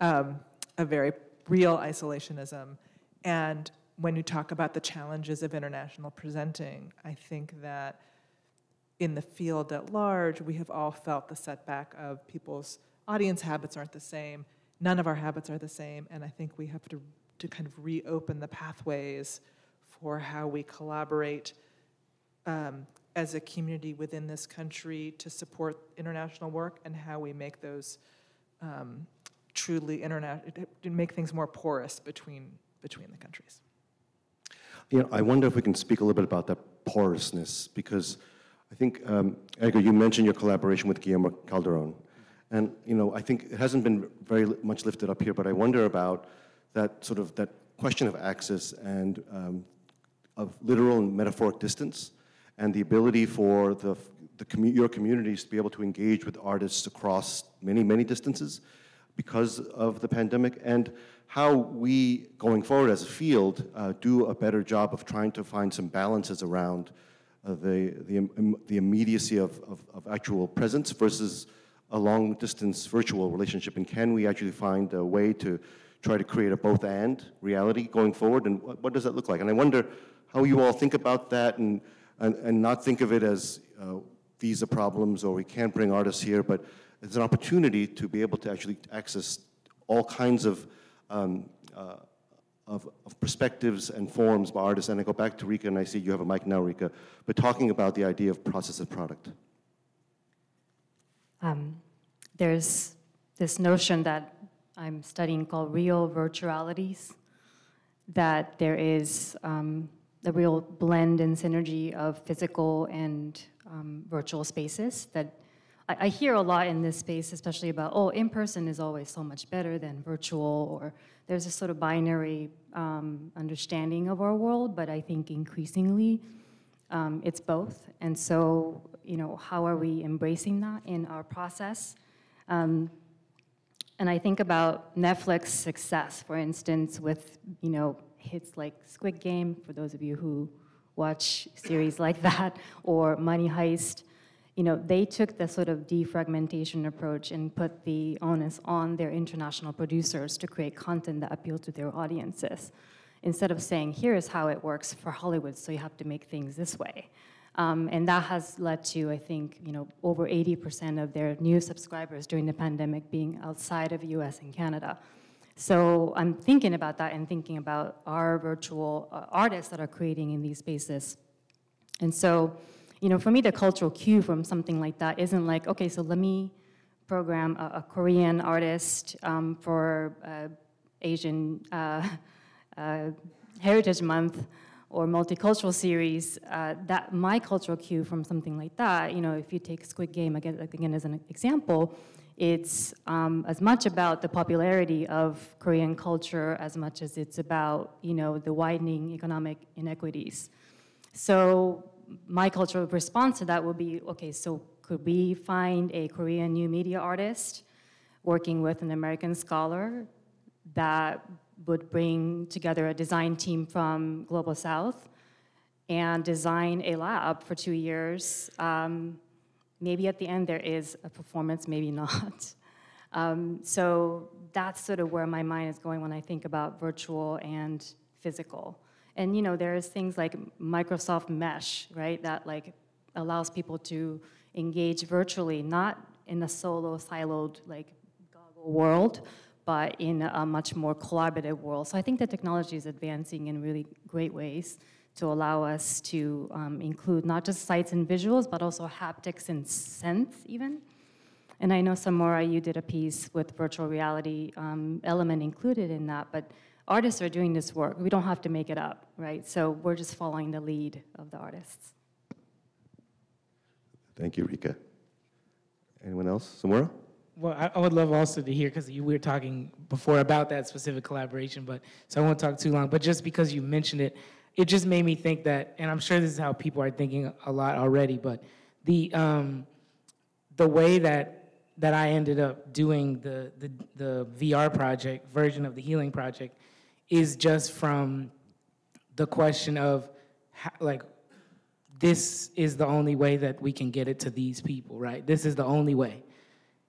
um, a very real isolationism. And when you talk about the challenges of international presenting, I think that in the field at large, we have all felt the setback of people's audience habits aren't the same. None of our habits are the same, and I think we have to, to kind of reopen the pathways for how we collaborate um, as a community within this country to support international work and how we make those um, truly international, make things more porous between, between the countries. You know, I wonder if we can speak a little bit about that porousness, because I think, um, Edgar, you mentioned your collaboration with Guillermo Calderon. And, you know, I think it hasn't been very much lifted up here, but I wonder about that sort of, that question of access and um, of literal and metaphoric distance, and the ability for the, the commu- your communities to be able to engage with artists across many, many distances because of the pandemic, and how we, going forward as a field, uh, do a better job of trying to find some balances around uh, the, the, the immediacy of, of, of actual presence versus a long distance virtual relationship. And can we actually find a way to try to create a both and reality going forward? And what, what does that look like? And I wonder how you all think about that and, and, and not think of it as uh, visa problems or we can't bring artists here, but it's an opportunity to be able to actually access all kinds of, um, uh, of, of perspectives and forms by artists. And I go back to Rika, and I see you have a mic now, Rika, but talking about the idea of process and product. Um, there's this notion that I'm studying called real virtualities, that there is um, the real blend and synergy of physical and um, virtual spaces that I, I hear a lot in this space, especially about, oh, in person is always so much better than virtual, or there's this sort of binary um, understanding of our world, but I think increasingly um, it's both. And so, you know, how are we embracing that in our process? And I think about Netflix success, for instance, with, you know, hits like Squid Game, for those of you who watch series like [laughs] that, or Money Heist. You know, they took the sort of defragmentation approach and put the onus on their international producers to create content that appealed to their audiences. Instead of saying, here's how it works for Hollywood, so you have to make things this way. Um, and that has led to, I think, you know, over 80% of their new subscribers during the pandemic being outside of US and Canada. So I'm thinking about that and thinking about our virtual uh, artists that are creating in these spaces. And so, you know, for me, the cultural cue from something like that isn't like, okay, so let me program a, a Korean artist um, for uh, Asian uh, uh, Heritage Month or multicultural series, uh, that my cultural cue from something like that, you know, if you take Squid Game again, again as an example, it's um, as much about the popularity of Korean culture as much as it's about, you know, the widening economic inequities. So my cultural response to that would be, okay, so could we find a Korean new media artist working with an American scholar that would bring together a design team from Global South and design a lab for two years. Um, maybe at the end there is a performance, maybe [laughs] not. Um, so that's sort of where my mind is going when I think about virtual and physical. And you know, there's things like Microsoft Mesh, right, that like allows people to engage virtually, not in a solo, siloed, like goggle world, but in a much more collaborative world. So I think the technology is advancing in really great ways to allow us to um, include not just sights and visuals, but also haptics and sense even. And I know Samora, you did a piece with virtual reality um, element included in that, but artists are doing this work. We don't have to make it up, right? So we're just following the lead of the artists. Thank you, Rika. Anyone else? Samora? Well, I, I would love also to hear because we were talking before about that specific collaboration, but so I won't talk too long. But just because you mentioned it, it just made me think that, and I'm sure this is how people are thinking a lot already. But the um, the way that that I ended up doing the, the the VR project version of the healing project is just from the question of how, like this is the only way that we can get it to these people, right? This is the only way.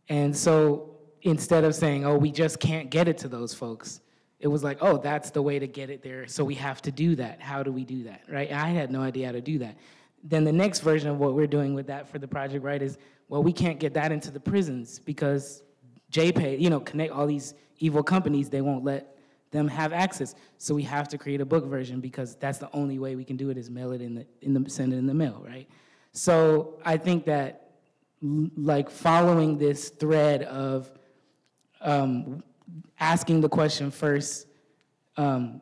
And so instead of saying, oh, we just can't get it to those folks, it was like, oh, that's the way to get it there. So we have to do that. How do we do that, right? I had no idea how to do that. Then the next version of what we're doing with that for the project, right, is, well, we can't get that into the prisons because JPay, you know, connect all these evil companies, they won't let them have access. So we have to create a book version because that's the only way we can do it is mail it in the, in the send it in the mail, right? So I think that like following this thread of um, asking the question first, um,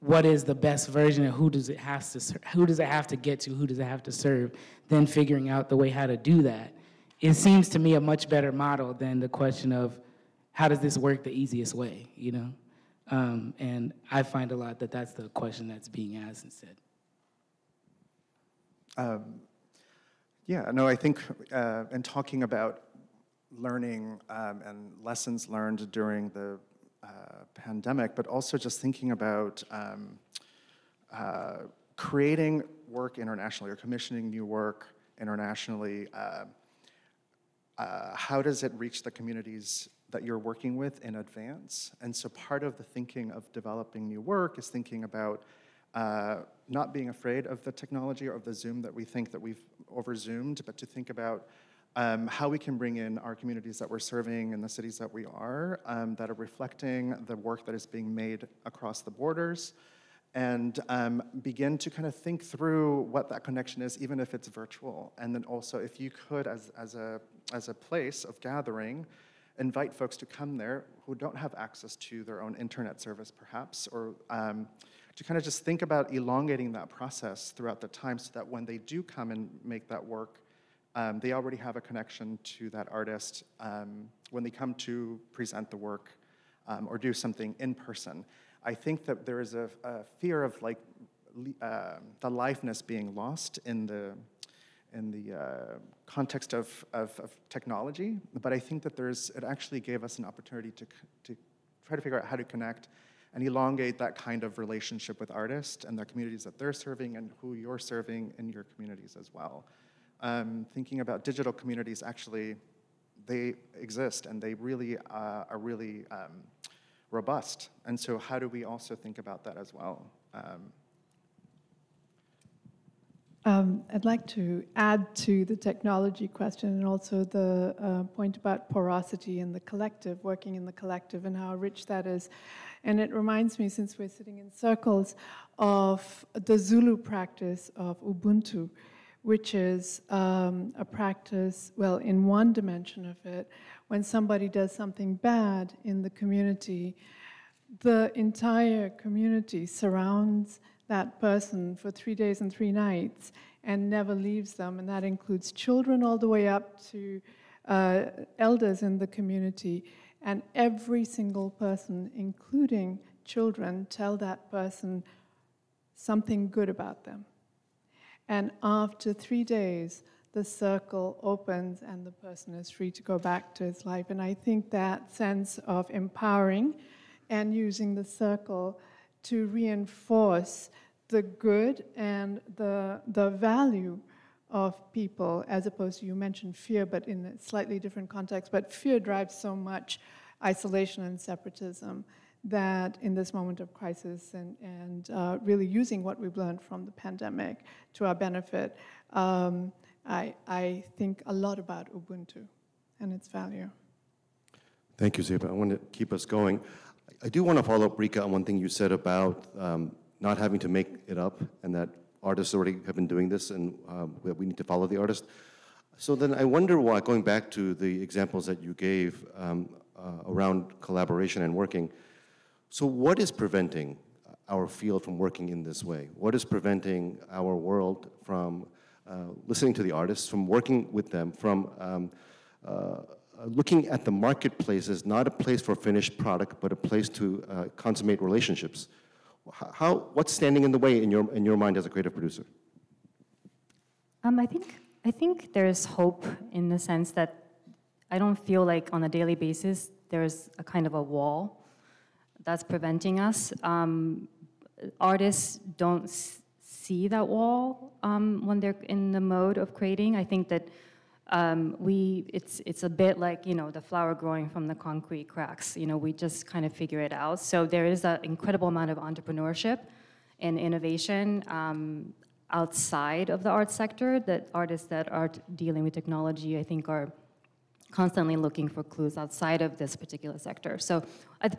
what is the best version and who does it have to who does it have to get to, who does it have to serve, then figuring out the way how to do that. It seems to me a much better model than the question of how does this work the easiest way, you know? Um, and I find a lot that that's the question that's being asked instead. Um, yeah, no, I think uh, in talking about learning um, and lessons learned during the uh, pandemic, but also just thinking about um, uh, creating work internationally or commissioning new work internationally. Uh, uh, how does it reach the communities that you're working with in advance? And so part of the thinking of developing new work is thinking about uh, not being afraid of the technology or of the Zoom that we think that we've over-Zoomed, but to think about um, how we can bring in our communities that we're serving in the cities that we are, um, that are reflecting the work that is being made across the borders, and um, begin to kind of think through what that connection is, even if it's virtual. And then also, if you could, as, as, a, as a place of gathering, invite folks to come there who don't have access to their own internet service, perhaps, or um, to kind of just think about elongating that process throughout the time so that when they do come and make that work, um, they already have a connection to that artist um, when they come to present the work um, or do something in person. I think that there is a, a fear of like uh, the liveness being lost in the in the uh, context of, of, of, technology, but I think that there's, it actually gave us an opportunity to, to try to figure out how to connect and elongate that kind of relationship with artists and the communities that they're serving and who you're serving in your communities as well. Um, thinking about digital communities, actually, they exist and they really uh, are really um, robust. And so how do we also think about that as well? Um, um, I'd like to add to the technology question and also the uh, point about porosity and the collective, working in the collective and how rich that is. And it reminds me, since we're sitting in circles, of the Zulu practice of Ubuntu, which is um, a practice, well, in one dimension of it, when somebody does something bad in the community, the entire community surrounds that person for three days and three nights and never leaves them. And that includes children all the way up to uh, elders in the community and every single person, including children, tell that person something good about them. And after three days, the circle opens and the person is free to go back to his life. And I think that sense of empowering and using the circle to reinforce the good and the, the value of people, as opposed to you mentioned fear, but in a slightly different context. But fear drives so much isolation and separatism that in this moment of crisis and, and uh, really using what we've learned from the pandemic to our benefit, um, I, I think a lot about Ubuntu and its value. Thank you, Zeyba. I want to keep us going. I do want to follow up, Rika, on one thing you said about um, not having to make it up and that artists already have been doing this and um, we need to follow the artist. So then I wonder why, going back to the examples that you gave um, uh, around collaboration and working, so what is preventing our field from working in this way? What is preventing our world from uh, listening to the artists, from working with them, from um, uh, looking at the marketplace as not a place for finished product, but a place to uh, consummate relationships? How, what's standing in the way in your, in your mind as a creative producer? Um, I think I think there's hope in the sense that I don't feel like on a daily basis there's a kind of a wall that's preventing us. Um, artists don't see that wall um, when they're in the mode of creating. I think that um, we, it's, it's a bit like, you know, the flower growing from the concrete cracks. You know, we just kind of figure it out. So there is an incredible amount of entrepreneurship and innovation um, outside of the art sector that artists that are dealing with technology, I think, are constantly looking for clues outside of this particular sector. So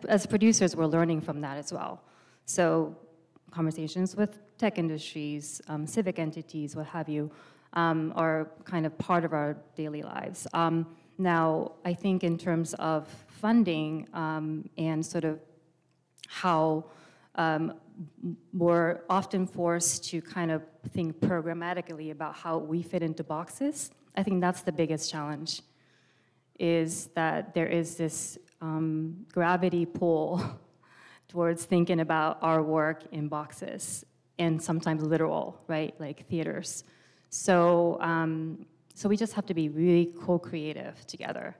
as producers, we're learning from that as well. So conversations with tech industries, um, civic entities, what have you, um, are kind of part of our daily lives. Um, now, I think in terms of funding um, and sort of how um, we're often forced to kind of think programmatically about how we fit into boxes, I think that's the biggest challenge, is that there is this um, gravity pull [laughs] towards thinking about our work in boxes and sometimes literal, right, like theaters. So, um, so we just have to be really co-creative together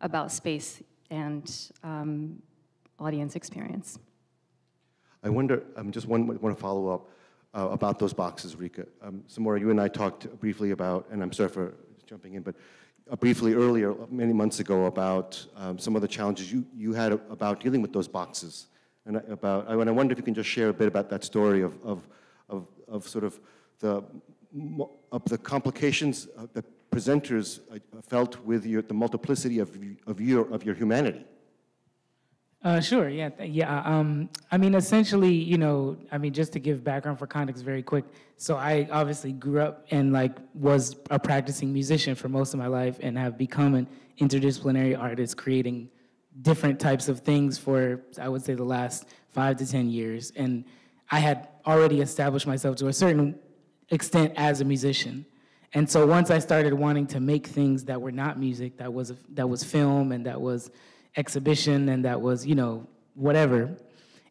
about space and um, audience experience. I wonder, um, just one, want to follow up uh, about those boxes, Rika. Um, Samora, you and I talked briefly about, and I'm sorry for jumping in, but uh, briefly earlier, many months ago, about um, some of the challenges you, you had about dealing with those boxes. And about, I, and I wonder if you can just share a bit about that story of, of, of, of sort of the of the complications that presenters uh, felt with your, the multiplicity of, of, your, of your humanity? Uh, sure, yeah, yeah. Um, I mean, essentially, you know, I mean, just to give background for context very quick. So I obviously grew up and like was a practicing musician for most of my life and have become an interdisciplinary artist creating different types of things for, I would say, the last five to 10 years. And I had already established myself to a certain extent as a musician. And so once I started wanting to make things that were not music, that was, that was film and that was exhibition and that was, you know, whatever,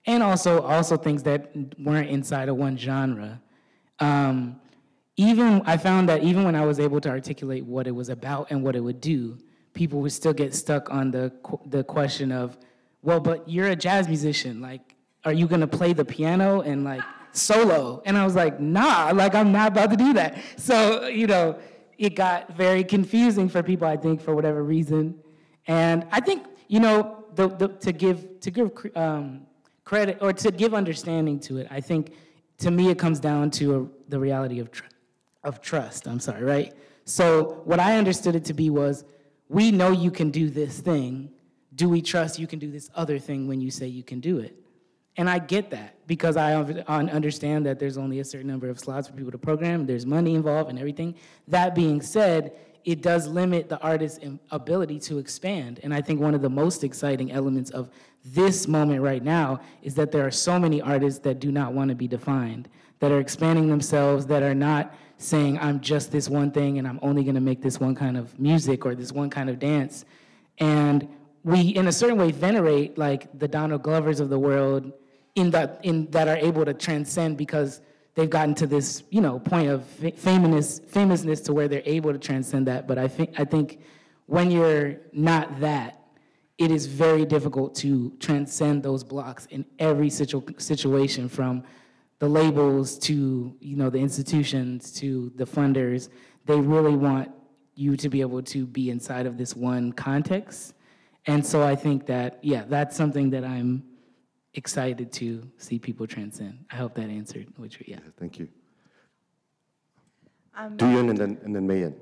and also, also things that weren't inside of one genre, um, even, I found that even when I was able to articulate what it was about and what it would do, people would still get stuck on the, the question of, well, but you're a jazz musician, like, are you gonna play the piano and like, solo. And I was like, nah, like I'm not about to do that. So, you know, it got very confusing for people, I think, for whatever reason. And I think, you know, the, the, to give, to give um, credit or to give understanding to it, I think to me it comes down to a, the reality of, tr of trust. I'm sorry, right? So what I understood it to be was, we know you can do this thing. Do we trust you can do this other thing when you say you can do it? And I get that because I understand that there's only a certain number of slots for people to program, there's money involved and everything. That being said, it does limit the artist's ability to expand. And I think one of the most exciting elements of this moment right now is that there are so many artists that do not want to be defined, that are expanding themselves, that are not saying, I'm just this one thing and I'm only going to make this one kind of music or this one kind of dance. And we, in a certain way, venerate like the Donald Glovers of the world in that, in, that are able to transcend because they've gotten to this, you know, point of famous, famousness to where they're able to transcend that. But I think, I think when you're not that, it is very difficult to transcend those blocks in every situ situation from the labels to you know the institutions to the funders they really want you to be able to be inside of this one context and so i think that yeah that's something that i'm excited to see people transcend i hope that answered what you yeah Thank you. Um, Duyan and then, and then Meiyin.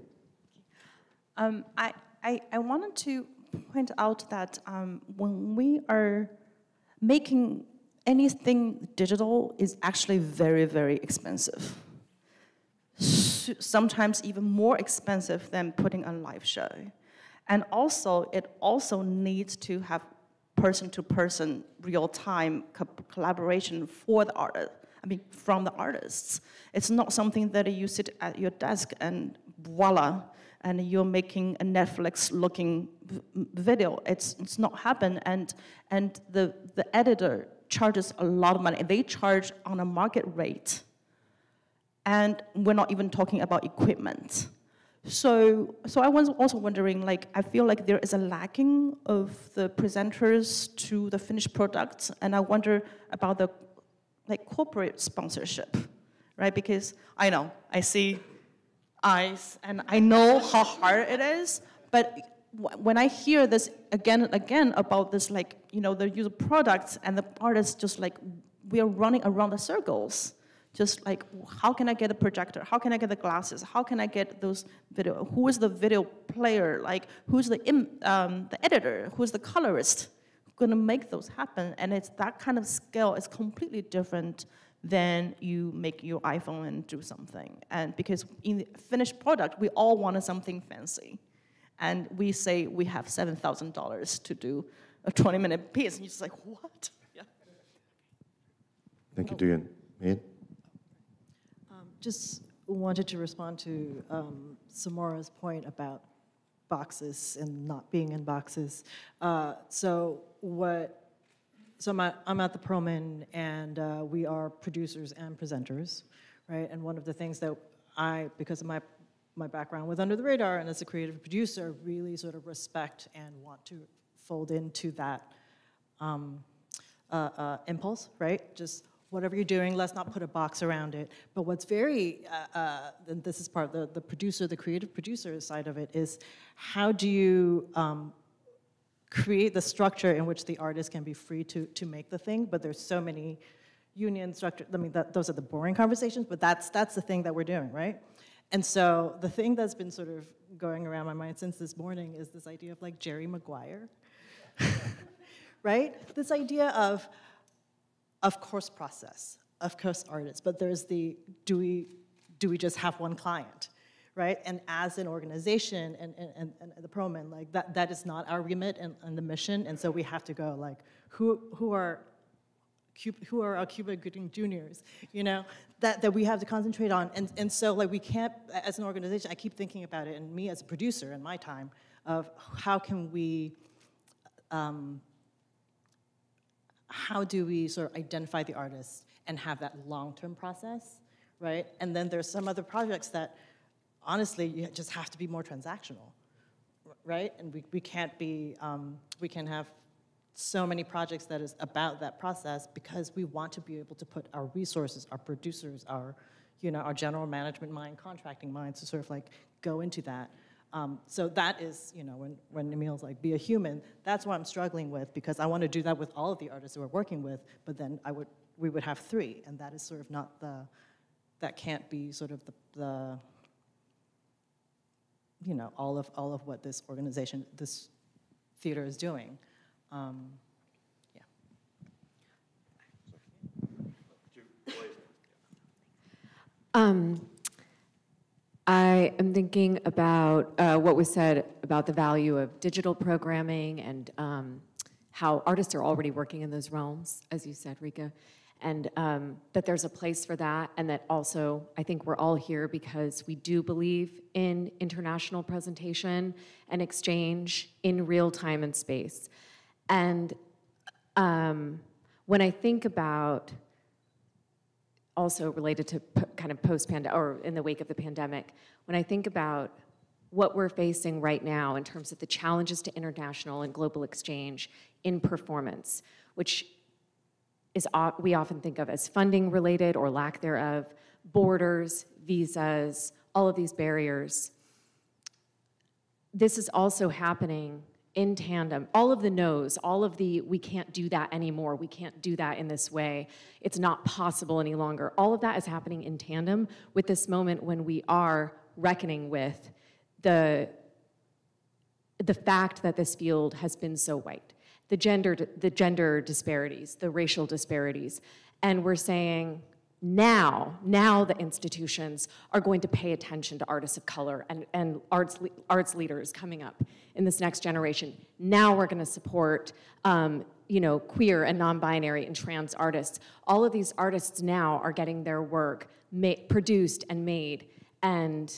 Um, I, I, I wanted to point out that um, when we are making anything digital is actually very, very expensive. Sometimes even more expensive than putting on live show. And also, it also needs to have person-to-person, real-time co- collaboration for the artist. I mean, from the artists. It's not something that you sit at your desk and voila, and you're making a Netflix-looking video. It's, it's not happen, and, and the, the editor charges a lot of money. They charge on a market rate, and we're not even talking about equipment. So, so I was also wondering, like, I feel like there is a lacking of the presenters to the finished product, and I wonder about the, like, corporate sponsorship, right? Because I know, I see eyes, and I know how hard it is, but wh- when I hear this again and again about this, like, you know, the user products and the artists just like, we are running around the circles. Just like, how can I get a projector? How can I get the glasses? How can I get those video? Who is the video player? Like, who's the, um, the editor? Who's the colorist? Gonna make those happen. And it's that kind of scale is completely different than you make your iPhone and do something. And because in the finished product, we all wanted something fancy. And we say we have $7,000 to do a 20 minute piece. And you're just like, what? [laughs] Yeah. Thank you, Duyan. Meiyin? Just wanted to respond to um, Samora's point about boxes and not being in boxes. Uh, so what? So I'm at, I'm at the Perelman, and uh, we are producers and presenters, right? And one of the things that I, because of my my background with Under the Radar and as a creative producer, really sort of respect and want to fold into that um, uh, uh, impulse, right? Just whatever you're doing, let's not put a box around it. But what's very, uh, uh, and this is part of the, the producer, the creative producer side of it, is how do you um, create the structure in which the artist can be free to, to make the thing, but there's so many union structure, I mean, that, those are the boring conversations, but that's, that's the thing that we're doing, right? And so the thing that's been sort of going around my mind since this morning is this idea of like Jerry Maguire, [laughs] right? This idea of, of course, process, of course, artists, but there's the do we, do we just have one client? Right, and as an organization and, and, and, the Perelman, like that, that is not our remit and, and the mission, and so we have to go like, who, who are who are our Cuba Gooding juniors, you know, that, that we have to concentrate on. And, and so like we can't, as an organization, I keep thinking about it, and me as a producer in my time, of how can we, um, how do we sort of identify the artist and have that long-term process, right? And then there's some other projects that, honestly, you just have to be more transactional, right? And we, we can't be, um, we can have so many projects that is about that process because we want to be able to put our resources, our producers, our, you know, our general management mind, contracting mind, to sort of like go into that. Um, so that is, you know, when, when Emil's like, be a human, that's what I'm struggling with because I want to do that with all of the artists that we're working with, but then I would, we would have three, and that is sort of not the, that can't be sort of the, the you know, all of, all of what this organization, this theater is doing. Um, yeah. Um, I am thinking about uh, what was said about the value of digital programming and um, how artists are already working in those realms, as you said, Rika, and um, that there's a place for that, and that also I think we're all here because we do believe in international presentation and exchange in real time and space. And um, when I think about also related to kind of post pandemic or in the wake of the pandemic, when I think about what we're facing right now in terms of the challenges to international and global exchange in performance, which is we often think of as funding related or lack thereof, borders, visas, all of these barriers. This is also happening in tandem. All of the no's, all of the we can't do that anymore, we can't do that in this way, it's not possible any longer. All of that is happening in tandem with this moment when we are reckoning with the the fact that this field has been so white, the gender, the gender disparities, the racial disparities, and we're saying now, now the institutions are going to pay attention to artists of color and, and arts, le- arts leaders coming up in this next generation. Now we're going to support, um, you know, queer and non-binary and trans artists. All of these artists now are getting their work produced and made, and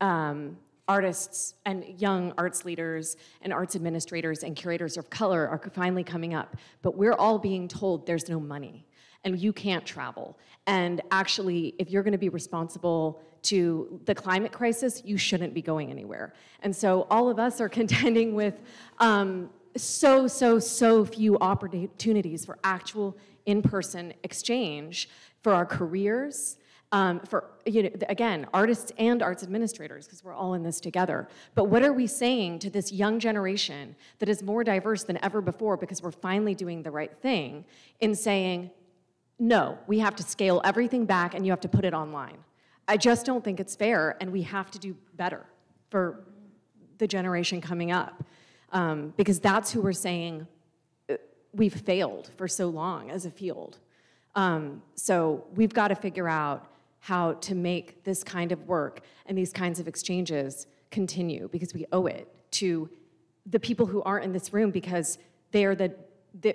um, artists and young arts leaders and arts administrators and curators of color are finally coming up. But we're all being told there's no money and you can't travel. And actually, if you're going to be responsible to the climate crisis, you shouldn't be going anywhere. And so all of us are [laughs] contending with um, so, so, so few opportunities for actual in person exchange for our careers um, for you know again artists and arts administrators because we're all in this together but what are we saying to this young generation that is more diverse than ever before because we're finally doing the right thing in saying no we have to scale everything back and you have to put it online. I just don't think it's fair and we have to do better for the generation coming up um, because that's who we're saying uh, we've failed for so long as a field. Um, so we've got to figure out how to make this kind of work and these kinds of exchanges continue because we owe it to the people who aren't in this room because they are the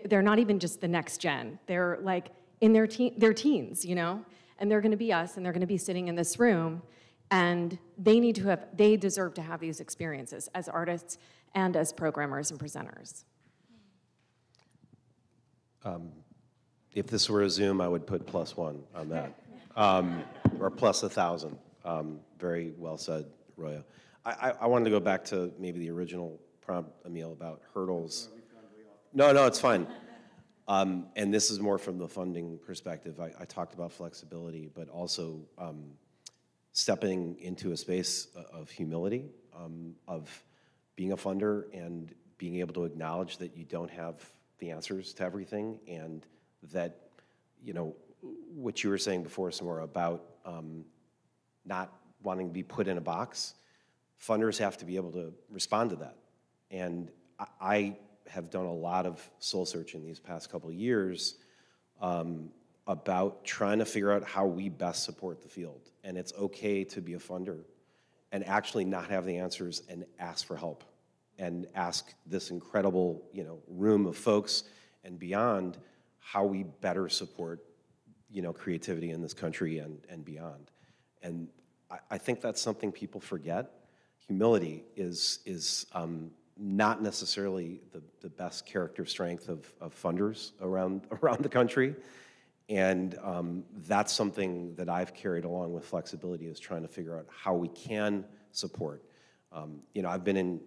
they're not even just the next gen. They're like in their teen their teens you know and they're going to be us and they're going to be sitting in this room and they need to have they deserve to have these experiences as artists and as programmers and presenters Um, If this were a Zoom, I would put plus one on that, Um, or plus a 1,000. Um, Very well said, Roya. I, I- I wanted to go back to maybe the original prompt, Emil, about hurdles. No, no, it's fine. Um, And this is more from the funding perspective. I, I talked about flexibility, but also um, stepping into a space of humility, um, of being a funder and being able to acknowledge that you don't have the answers to everything and that, you know, what you were saying before, Samora, about um, not wanting to be put in a box, funders have to be able to respond to that. And I, I have done a lot of soul searching these past couple years um, about trying to figure out how we best support the field. And it's okay to be a funder and actually not have the answers and ask for help and ask this incredible, you know, room of folks and beyond how we better support, you know, creativity in this country and, and beyond. And I, I think that's something people forget. Humility is, is um, not necessarily the, the best character strength of, of funders around, [laughs] around the country. And um, that's something that I've carried along with flexibility is trying to figure out how we can support. Um, you know, I've been in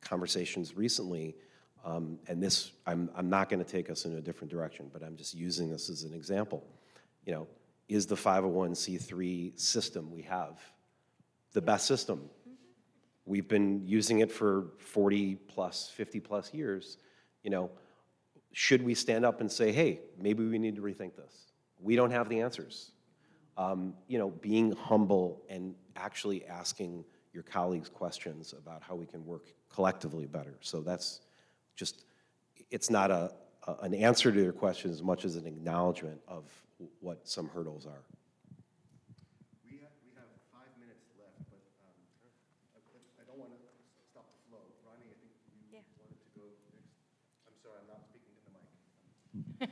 conversations recently, um, and this, I'm, I'm not going to take us in a different direction, but I'm just using this as an example. You know, is the 501c3 system we have the best system? We've been using it for 40 plus, 50 plus years. You know, should we stand up and say, hey, maybe we need to rethink this? We don't have the answers. Um, you know, being humble and actually asking your colleagues questions about how we can work collectively better. So that's just, it's not a, a- an answer to your question as much as an acknowledgement of what some hurdles are. We have, we have five minutes left, but um, I- I don't want to stop the flow. Ronee, I think you wanted to go next. I'm sorry, I'm not speaking in the mic. [laughs]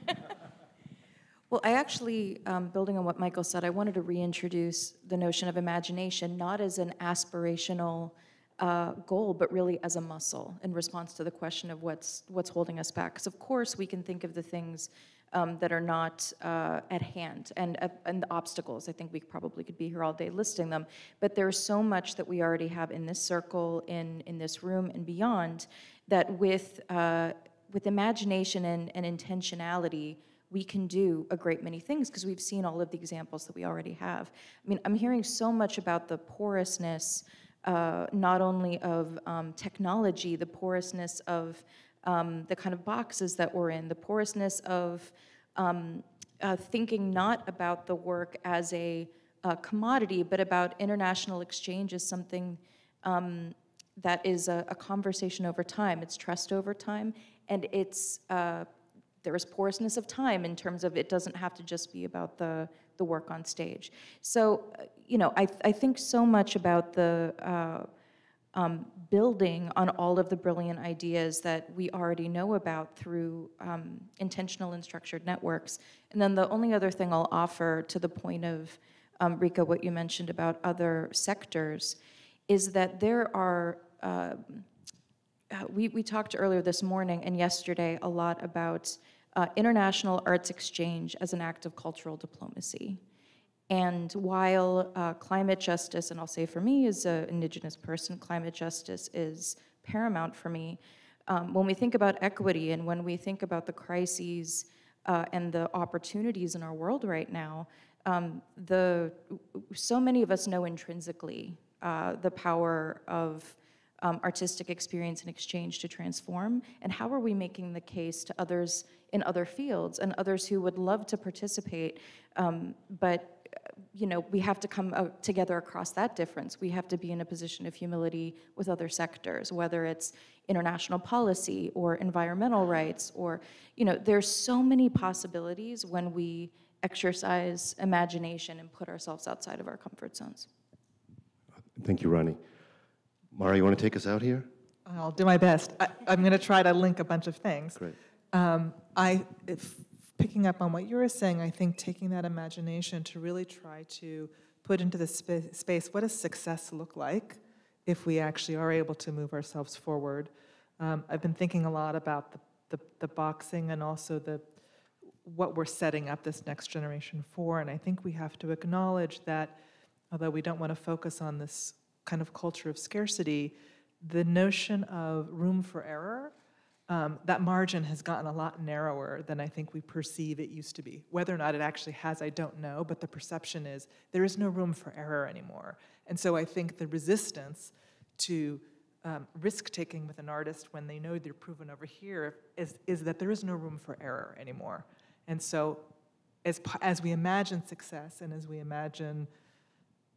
Well, I actually, um, building on what Michael said, I wanted to reintroduce the notion of imagination, not as an aspirational uh, goal, but really as a muscle in response to the question of what's, what's holding us back. Because of course, we can think of the things um, that are not uh, at hand and, uh, and the obstacles. I think we probably could be here all day listing them. But there's so much that we already have in this circle, in, in this room, and beyond, that with, uh, with imagination and, and intentionality, we can do a great many things because we've seen all of the examples that we already have. I mean, I'm hearing so much about the porousness, uh, not only of um, technology, the porousness of um, the kind of boxes that we're in, the porousness of um, uh, thinking not about the work as a uh, commodity, but about international exchange as something um, that is a, a, conversation over time. It's trust over time, and it's uh, there is porousness of time in terms of it doesn't have to just be about the, the work on stage. So, uh, you know, I, I think so much about the uh, um, building on all of the brilliant ideas that we already know about through um, intentional and structured networks. And then the only other thing I'll offer to the point of, um, Rika, what you mentioned about other sectors, is that there are, uh, we, we talked earlier this morning and yesterday a lot about uh, international arts exchange as an act of cultural diplomacy. And while uh, climate justice, and I'll say for me as an indigenous person, climate justice is paramount for me, um, when we think about equity and when we think about the crises uh, and the opportunities in our world right now, um, the, so many of us know intrinsically uh, the power of um, artistic experience and exchange to transform, and how are we making the case to others in other fields and others who would love to participate, um, but you know, we have to come together across that difference. We have to be in a position of humility with other sectors, whether it's international policy or environmental rights, or, you know, there's so many possibilities when we exercise imagination and put ourselves outside of our comfort zones. Thank you, Ronee. Mara, you want to take us out here? I'll do my best. I, am going to try to link a bunch of things. Great. Um, I, if, picking up on what you were saying, I think taking that imagination to really try to put into the sp- space what does success look like if we actually are able to move ourselves forward. Um, I've been thinking a lot about the, the, the, boxing and also the what we're setting up this next generation for, and I think we have to acknowledge that although we don't want to focus on this kind of culture of scarcity, the notion of room for error um, that margin has gotten a lot narrower than I think we perceive it used to be. Whether or not it actually has, I don't know, but the perception is there is no room for error anymore. And so I think the resistance to um, risk taking with an artist when they know they're proven over here is, is that there is no room for error anymore. And so as, as we imagine success and as we imagine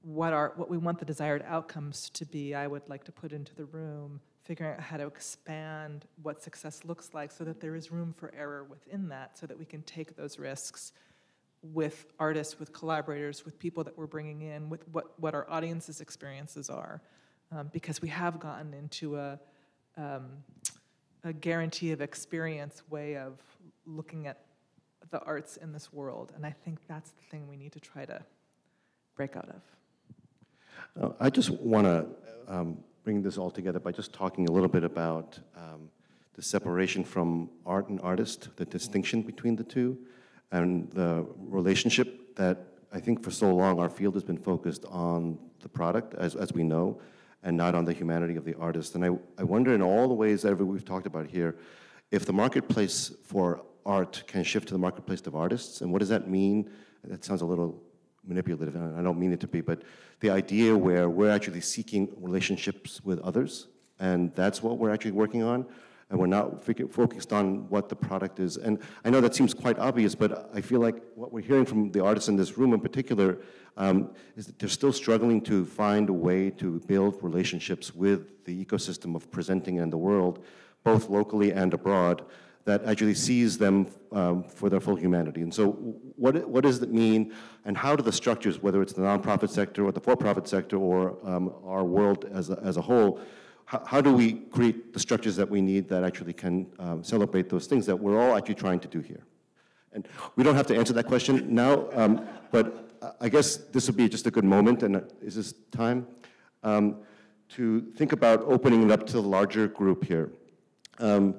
what, our, what we want the desired outcomes to be, I would like to put into the room figuring out how to expand what success looks like so that there is room for error within that so that we can take those risks with artists, with collaborators, with people that we're bringing in, with what, what our audience's experiences are. Um, because we have gotten into a, um, a guarantee of experience way of looking at the arts in this world. And I think that's the thing we need to try to break out of. Uh, I just want to um, bring this all together by just talking a little bit about um, the separation from art and artist, the distinction between the two, and the relationship that I think for so long our field has been focused on the product, as, as we know, and not on the humanity of the artist. And I, I wonder in all the ways that we've talked about here, if the marketplace for art can shift to the marketplace of artists, and what does that mean? That sounds a little manipulative, and I don't mean it to be, but the idea where we're actually seeking relationships with others, and that's what we're actually working on, and we're not focused on what the product is. And I know that seems quite obvious, but I feel like what we're hearing from the artists in this room in particular um, is that they're still struggling to find a way to build relationships with the ecosystem of presenting in the world, both locally and abroad that actually sees them um, for their full humanity. And so what, what does it mean and how do the structures, whether it's the nonprofit sector or the for-profit sector or um, our world as a, as a whole, how, how, do we create the structures that we need that actually can um, celebrate those things that we're all actually trying to do here? And we don't have to answer that question now, um, but I guess this would be just a good moment, and uh, is this time, um, to think about opening it up to the larger group here. Um,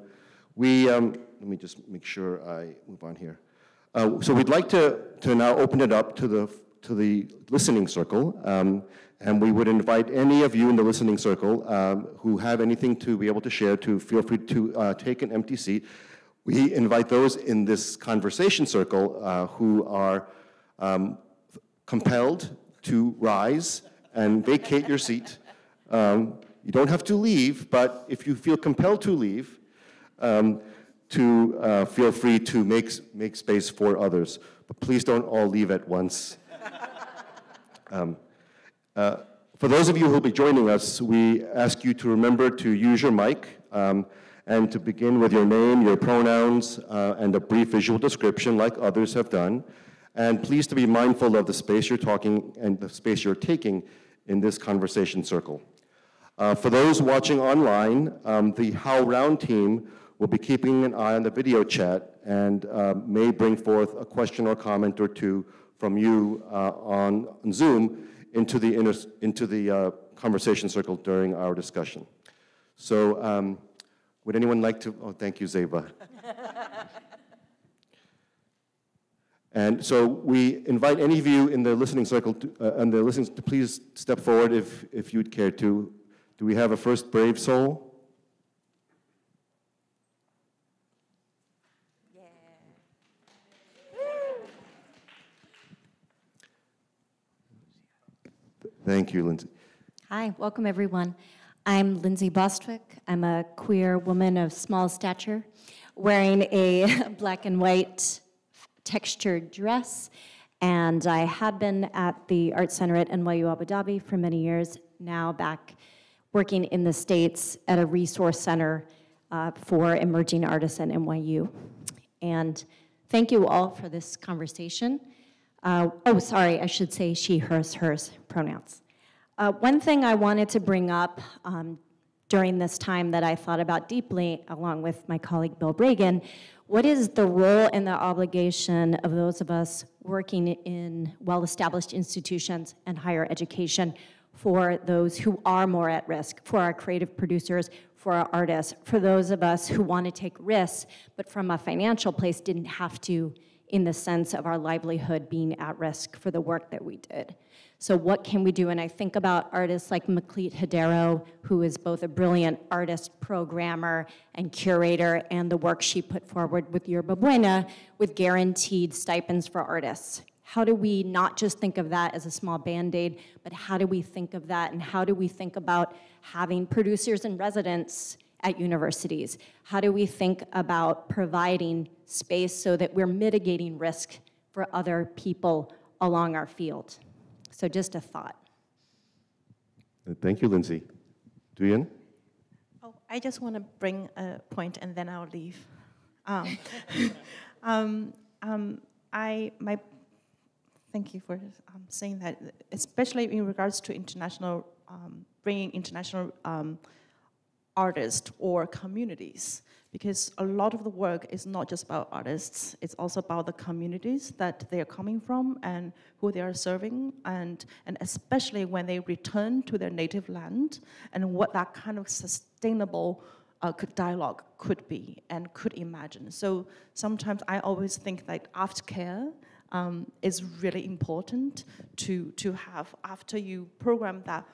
we, um, let me just make sure I move on here. Uh, so we'd like to, to now open it up to the, to the listening circle. Um, and we would invite any of you in the listening circle um, who have anything to be able to share to feel free to uh, take an empty seat. We invite those in this conversation circle uh, who are um, compelled to rise and vacate your seat. Um, you don't have to leave, but if you feel compelled to leave, um, to uh, feel free to make, make space for others. But please don't all leave at once. [laughs] Um, uh, for those of you who will be joining us, we ask you to remember to use your mic um, and to begin with your name, your pronouns, uh, and a brief visual description like others have done. And please to be mindful of the space you're talking and the space you're taking in this conversation circle. Uh, for those watching online, um, the HowlRound team will be keeping an eye on the video chat and uh, may bring forth a question or comment or two from you uh, on, on Zoom into the, inter, into the uh, conversation circle during our discussion. So um, would anyone like to, oh, thank you, Zeyba. [laughs] and so we invite any of you in the listening circle, to, uh, and the listening, to please step forward if, if you'd care to. Do we have a first brave soul? Thank you, Lindsay. Hi, welcome everyone. I'm Lindsay Bostwick. I'm a queer woman of small stature wearing a [laughs] black and white textured dress. And I have been at the Art Center at NYU Abu Dhabi for many years, now back working in the States at a resource center uh, for emerging artists at NYU. And thank you all for this conversation. Uh, oh, sorry, I should say she, hers, hers pronouns. Uh, one thing I wanted to bring up um, during this time that I thought about deeply, along with my colleague Bill Bragin, what is the role and the obligation of those of us working in well-established institutions and higher education for those who are more at risk, for our creative producers, for our artists, for those of us who want to take risks, but from a financial place didn't have to in the sense of our livelihood being at risk for the work that we did. So what can we do? And I think about artists like Meklit Hadero, who is both a brilliant artist, programmer, and curator, and the work she put forward with Yerba Buena with guaranteed stipends for artists. How do we not just think of that as a small band-aid, but how do we think of that and how do we think about having producers and residents at universities? How do we think about providing space so that we're mitigating risk for other people along our field? So just a thought. Thank you, Lindsay. Duyan? Oh, I just want to bring a point and then I'll leave. Um, [laughs] um, um, I, my, thank you for um, saying that, especially in regards to international, um, bringing international um, artists or communities because a lot of the work is not just about artists, it's also about the communities that they are coming from and who they are serving, and, and especially when they return to their native land and what that kind of sustainable uh, dialogue could be and could imagine. So sometimes I always think that aftercare um, is really important to, to have after you program that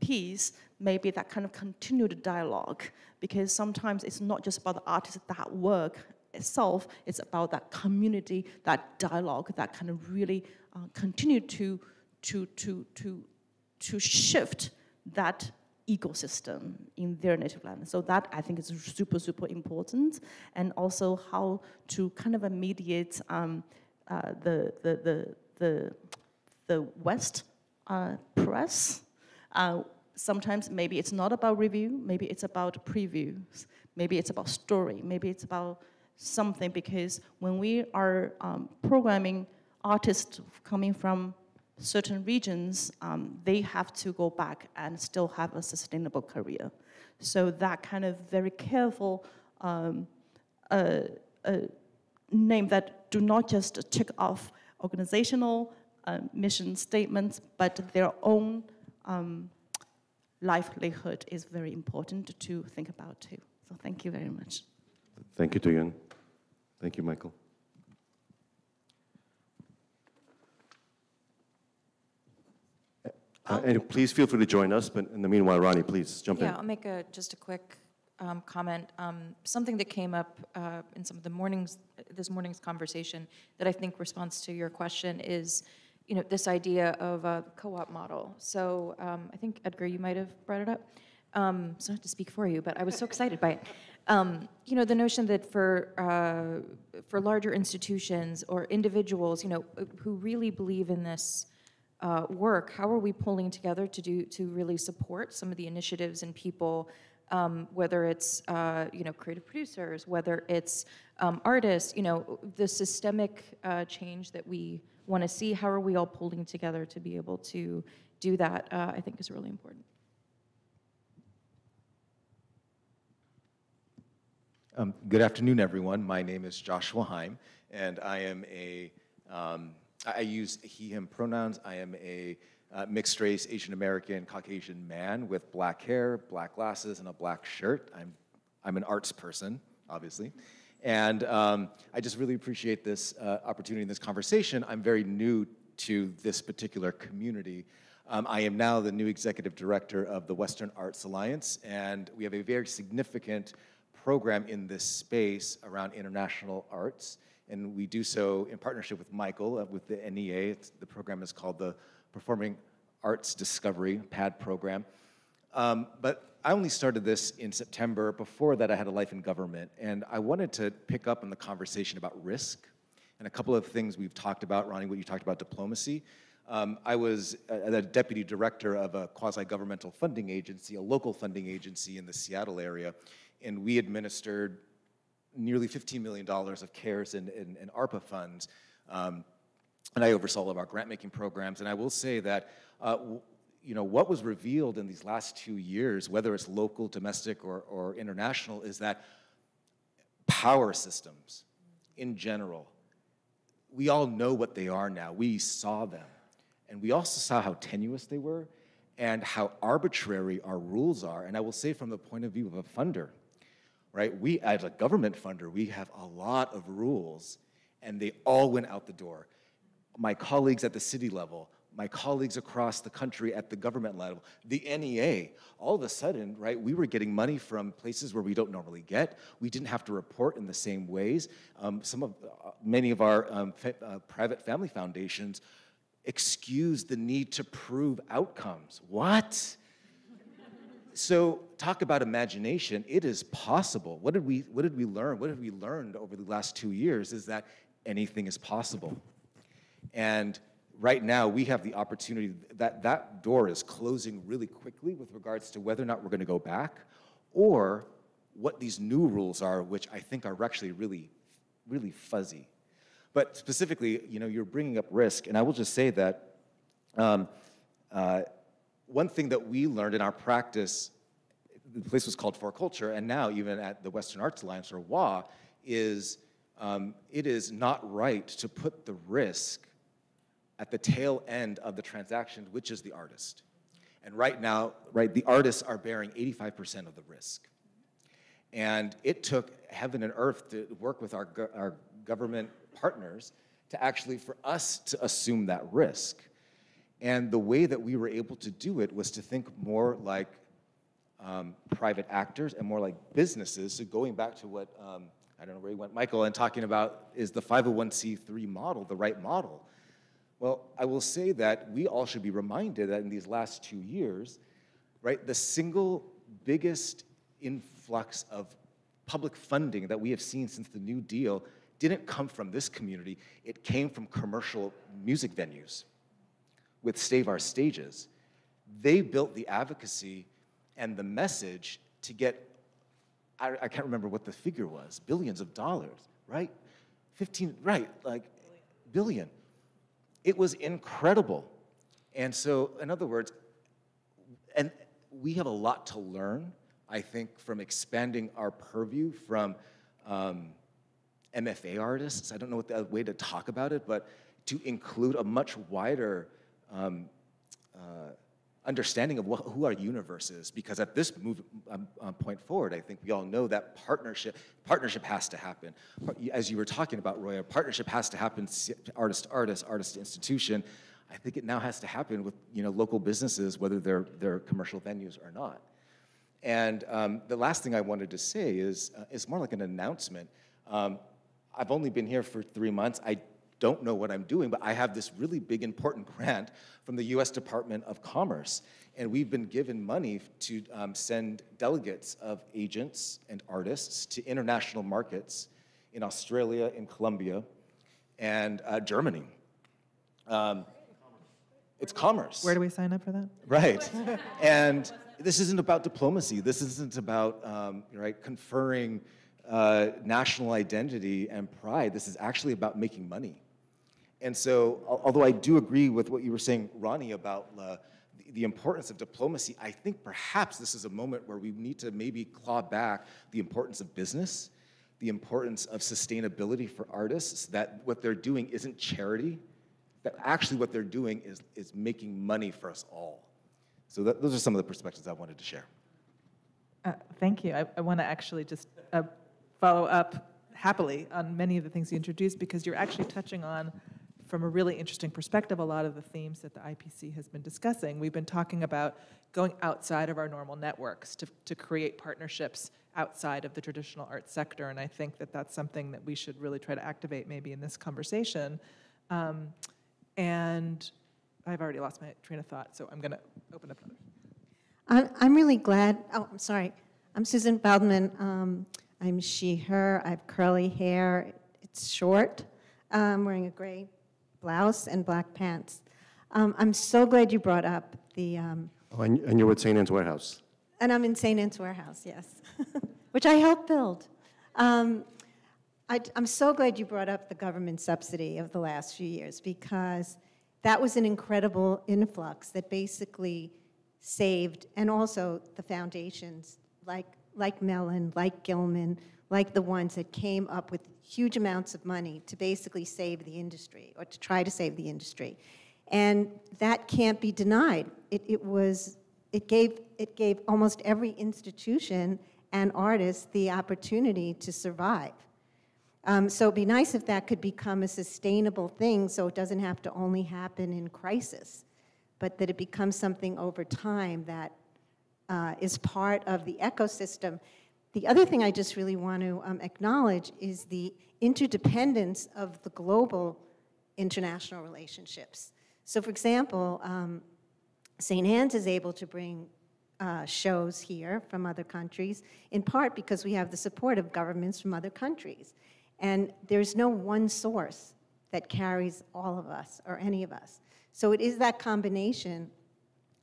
piece, maybe that kind of continued dialogue, because sometimes it's not just about the artist, that work itself, it's about that community, that dialogue, that kind of really uh, continue to, to, to, to, to shift that ecosystem in their native land. So that I think is super, super important. And also how to kind of mediate um, uh, the, the, the, the, the West uh, press uh, sometimes maybe it's not about review, maybe it's about previews, maybe it's about story, maybe it's about something because when we are um, programming artists coming from certain regions, um, they have to go back and still have a sustainable career. So that kind of very careful um, uh, uh, name that do not just check off organizational uh, mission statements, but their own um, livelihood is very important to think about too. So thank you very much. Thank you, Duyan. Thank you, Michael. Uh, and please feel free to join us, but in the meanwhile, Ronee, please jump yeah, in. Yeah, I'll make a, just a quick um, comment um, something that came up uh, in some of the mornings, this morning's conversation that I think responds to your question is, you know, this idea of a co-op model. So um, I think Edgar, you might have brought it up. Um, so not to speak for you, but I was so excited by it. Um, you know, the notion that for uh, for larger institutions or individuals, you know, who really believe in this uh, work, how are we pulling together to do to really support some of the initiatives and people, um, whether it's uh, you know creative producers, whether it's um, artists, you know, the systemic uh, change that we want to see. How are we all pulling together to be able to do that? Uh, I think is really important. Um, good afternoon, everyone. My name is Joshua Heim, and I am a, um, I use he, him pronouns. I am a uh, mixed race Asian American Caucasian man with black hair, black glasses, and a black shirt. I'm, I'm an arts person, obviously. And um, I just really appreciate this uh, opportunity in this conversation. I'm very new to this particular community. Um, I am now the new executive director of the Western Arts Alliance, and we have a very significant program in this space around international arts. And we do so in partnership with Michael, uh, with the NEA. It's, the program is called the Performing Arts Discovery PAD program. Um, but I only started this in September. Before that, I had a life in government. And I wanted to pick up on the conversation about risk and a couple of things we've talked about, Ronee, what you talked about diplomacy. Um, I was uh, the deputy director of a quasi-governmental funding agency, a local funding agency in the Seattle area, and we administered nearly $15 million of CARES and, and, and ARPA funds. Um, and I oversaw all of our grant-making programs. And I will say that, uh, you know, what was revealed in these last two years, whether it's local, domestic, or, or international, is that power systems in general, we all know what they are now. We saw them. And we also saw how tenuous they were and how arbitrary our rules are. And I will say from the point of view of a funder, right? We, as a government funder, we have a lot of rules, and they all went out the door. My colleagues at the city level, my colleagues across the country at the government level, the NEA, all of a sudden, right, we were getting money from places where we don't normally get. We didn't have to report in the same ways. Um, some of, uh, many of our um, fa uh, private family foundations excuse the need to prove outcomes. What? so talk about imagination. It is possible. What did we What did we learn? What have we learned over the last two years? Is that anything is possible. And right now we have the opportunity that that door is closing really quickly with regards to whether or not we're going to go back, or what these new rules are, which I think are actually really, really fuzzy. But specifically, you know, you're bringing up risk, and I will just say that. Um, uh, one thing that we learned in our practice, the place was called 4Culture, and now even at the Western Arts Alliance, or WA, is um, it is not right to put the risk at the tail end of the transaction, which is the artist. And right now, right, the artists are bearing 85% of the risk. And it took heaven and earth to work with our, our government partners to actually, for us to assume that risk. And the way that we were able to do it was to think more like um, private actors and more like businesses. So going back to what, um, I don't know where he went, Michael, and talking about is the 501c3 model the right model? Well, I will say that we all should be reminded that in these last two years, right, the single biggest influx of public funding that we have seen since the New Deal didn't come from this community, it came from commercial music venues with Save Our Stages, they built the advocacy and the message to get, I, I can't remember what the figure was, billions of dollars, right? 15, right, like billion. It was incredible. And so, in other words, and we have a lot to learn, I think, from expanding our purview from um, MFA artists. I don't know what the way to talk about it, but to include a much wider um, uh, understanding of what, who our universe is. Because at this move, um, um, point forward, I think we all know that partnership partnership has to happen. As you were talking about, Roy, a partnership has to happen artist to artist, artist to institution. I think it now has to happen with you know local businesses, whether they're they're commercial venues or not. And um, the last thing I wanted to say is, uh, is more like an announcement. Um, I've only been here for three months. I don't know what I'm doing, but I have this really big, important [laughs] grant from the US Department of Commerce. And we've been given money to um, send delegates of agents and artists to international markets in Australia, in Colombia, and uh, Germany. Um, it's commerce. Where do we sign up for that? Right. and this isn't about diplomacy. This isn't about um, right conferring uh, national identity and pride. This is actually about making money. And so, although I do agree with what you were saying, Ronee, about the, the importance of diplomacy, I think perhaps this is a moment where we need to maybe claw back the importance of business, the importance of sustainability for artists, that what they're doing isn't charity, that actually what they're doing is, is making money for us all. So that, those are some of the perspectives I wanted to share. Uh, Thank you. I, I want to actually just uh, follow up happily on many of the things you introduced because you're actually touching on, from a really interesting perspective, a lot of the themes that the IPC has been discussing. We've been talking about going outside of our normal networks to, to create partnerships outside of the traditional arts sector, and I think that that's something that we should really try to activate maybe in this conversation. Um, and I've already lost my train of thought, so I'm going to open up another. I'm, really glad, oh, I'm sorry. I'm Susan Feldman. Um, I'm she, her. I have curly hair. It's short. I'm wearing a gray blouse and black pants. Um, I'm so glad you brought up the, um, Oh, and and you're with St. Ann's Warehouse. and I'm in St. Ann's Warehouse, yes, [laughs] which I helped build. Um, I, am so glad you brought up the government subsidy of the last few years because that was an incredible influx that basically saved, and also the foundations like, like Mellon, like Gilman, like the ones that came up with huge amounts of money to basically save the industry or to try to save the industry. And that can't be denied. It, it was, it gave, it gave almost every institution and artist the opportunity to survive. Um, so it'd be nice if that could become a sustainable thing so it doesn't have to only happen in crisis, but that it becomes something over time that uh, is part of the ecosystem. The other thing I just really want to um, acknowledge is the interdependence of the global international relationships. So, for example, um, St. Ann's is able to bring uh, shows here from other countries, in part because we have the support of governments from other countries. And there's no one source that carries all of us or any of us. So it is that combination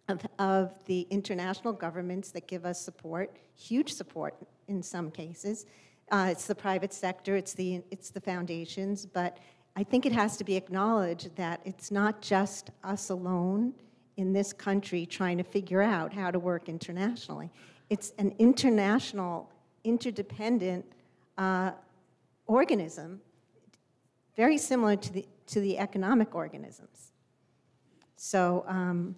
of, of the international governments that give us support, huge support in some cases. Uh, it's the private sector, it's the, it's the foundations, but I think it has to be acknowledged that it's not just us alone in this country trying to figure out how to work internationally. It's an international, interdependent uh, organism, very similar to the, to the economic organisms. So um,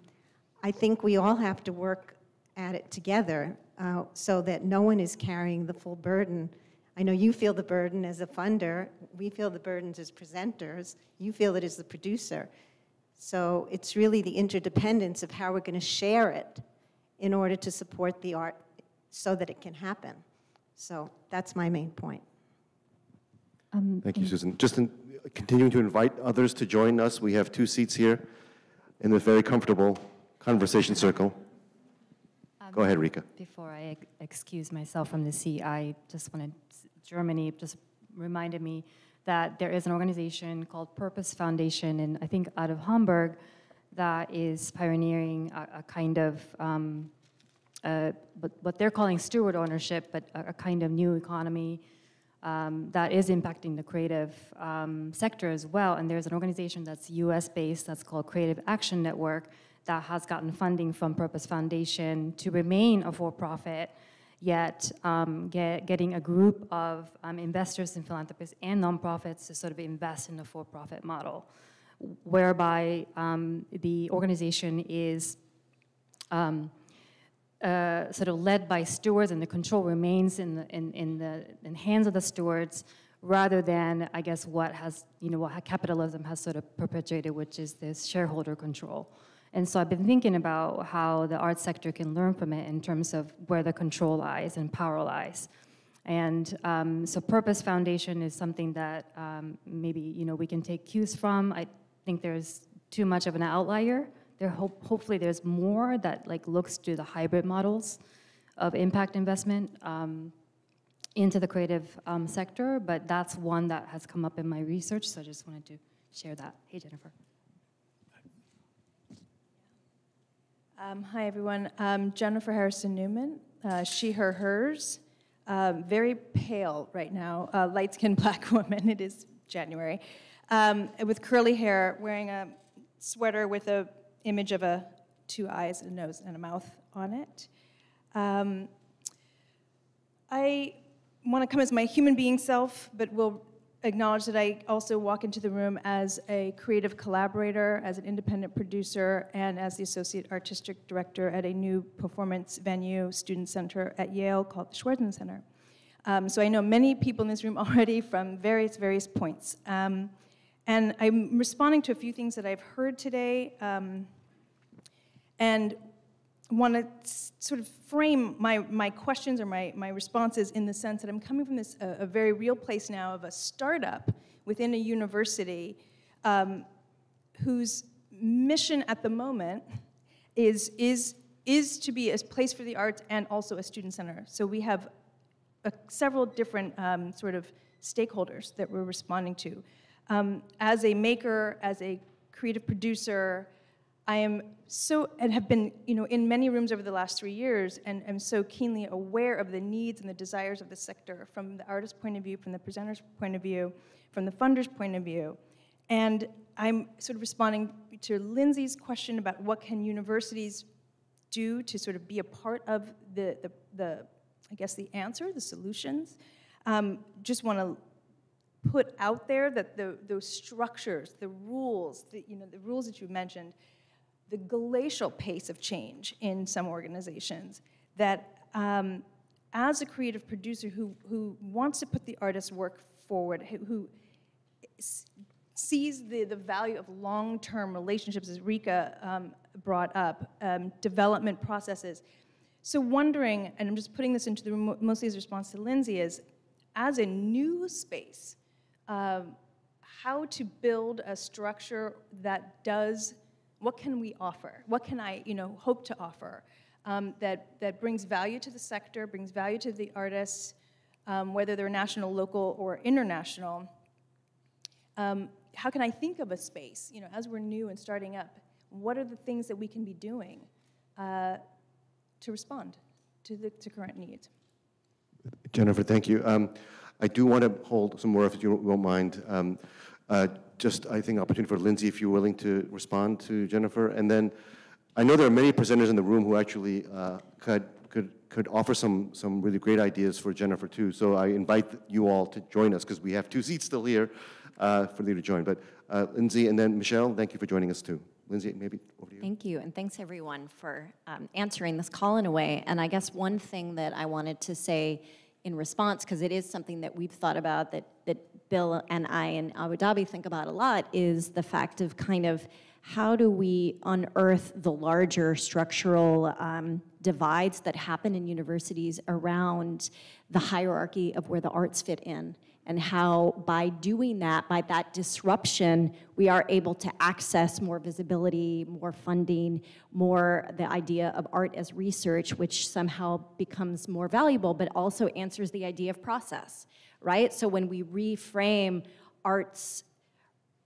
I think we all have to work at it together uh, so that no one is carrying the full burden. I know you feel the burden as a funder, we feel the burdens as presenters, you feel it as the producer. So it's really the interdependence of how we're going to share it in order to support the art so that it can happen. So that's my main point. Um, Thank you, Susan. Just in, continuing to invite others to join us. We have two seats here in this very comfortable conversation circle. Go ahead, Rika. Before I ex- excuse myself from the seat, I just wanted, Germany just reminded me that there is an organization called Purpose Foundation, and I think out of Hamburg, that is pioneering a, a kind of um, uh, what, what they're calling steward ownership, but a, a kind of new economy um, that is impacting the creative um, sector as well. And there's an organization that's US based that's called Creative Action Network that has gotten funding from Purpose Foundation to remain a for profit, yet um, get, getting a group of um, investors and philanthropists and nonprofits to sort of invest in the for profit model, whereby um, the organization is. Um, uh, sort of led by stewards and the control remains in the in, in the in hands of the stewards rather than I guess what has you know what capitalism has sort of perpetuated which is this shareholder control And so I've been thinking about how the art sector can learn from it in terms of where the control lies and power lies. And um, so Purpose Foundation is something that um, maybe you know we can take cues from. I think there's too much of an outlier. There hope, hopefully there's more that like looks to the hybrid models of impact investment um, into the creative um, sector, but that's one that has come up in my research, so I just wanted to share that. Hey, Jennifer. Um, hi, everyone. Um, Jennifer Harrison Newman, uh, she, her, hers. Um, very pale right now, uh, light skinned [laughs] black woman. It is January. Um, with curly hair, wearing a sweater with a image of a two eyes, a nose, and a mouth on it. Um, I want to come as my human being self, but will acknowledge that I also walk into the room as a creative collaborator, as an independent producer, and as the associate artistic director at a new performance venue, student center at Yale called the Schwarzman Center. Um, so I know many people in this room [laughs] already from various, various points. Um, and I'm responding to a few things that I've heard today um, and want to sort of frame my, my questions or my, my responses in the sense that I'm coming from this a, a very real place now of a startup within a university um, whose mission at the moment is, is, is to be a place for the arts and also a student center. So we have a, several different um, sort of stakeholders that we're responding to. Um, as a maker, as a creative producer, I am so, and have been, you know, in many rooms over the last three years, and am so keenly aware of the needs and the desires of the sector from the artist's point of view, from the presenter's point of view, from the funder's point of view. And I'm sort of responding to Lindsay's question about what can universities do to sort of be a part of the, the, the I guess, the answer, the solutions. Um, just want to put out there that the, those structures, the rules, the, you know, the rules that you mentioned, the glacial pace of change in some organizations, that um, as a creative producer who, who wants to put the artist's work forward, who, sees the, the value of long-term relationships, as Rika um, brought up, um, development processes. So wondering, and I'm just putting this into the room mostly as a response to Lindsay, is as a new space, um, how to build a structure that does, what can we offer? What can I, you know, hope to offer um, that, that brings value to the sector, brings value to the artists, um, whether they're national, local, or international. Um, how can I think of a space, you know, as we're new and starting up, what are the things that we can be doing uh, to respond to the to current needs? Jennifer, thank you. Um, I do want to hold some more, if you won't mind. Um, uh, just, I think, opportunity for Lindsay, if you're willing to respond to Jennifer. And then I know there are many presenters in the room who actually uh, could, could, could offer some, some really great ideas for Jennifer, too. So I invite you all to join us, because we have two seats still here uh, for you to join. But uh, Lindsay and then Michelle, thank you for joining us, too. Lindsay, maybe over to you. Thank you, and thanks everyone for um, answering this call in a way. And I guess one thing that I wanted to say in response, because it is something that we've thought about that, that Bill and I in Abu Dhabi think about a lot, is the fact of kind of how do we unearth the larger structural um, divides that happen in universities around the hierarchy of where the arts fit in and how by doing that, by that disruption, we are able to access more visibility, more funding, more the idea of art as research, which somehow becomes more valuable, but also answers the idea of process, right? So when we reframe arts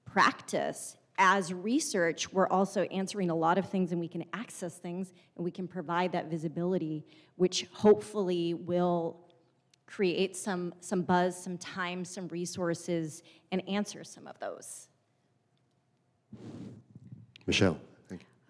practice as research, we're also answering a lot of things and we can access things and we can provide that visibility, which hopefully will create some, some buzz, some time, some resources, and answer some of those. Michelle.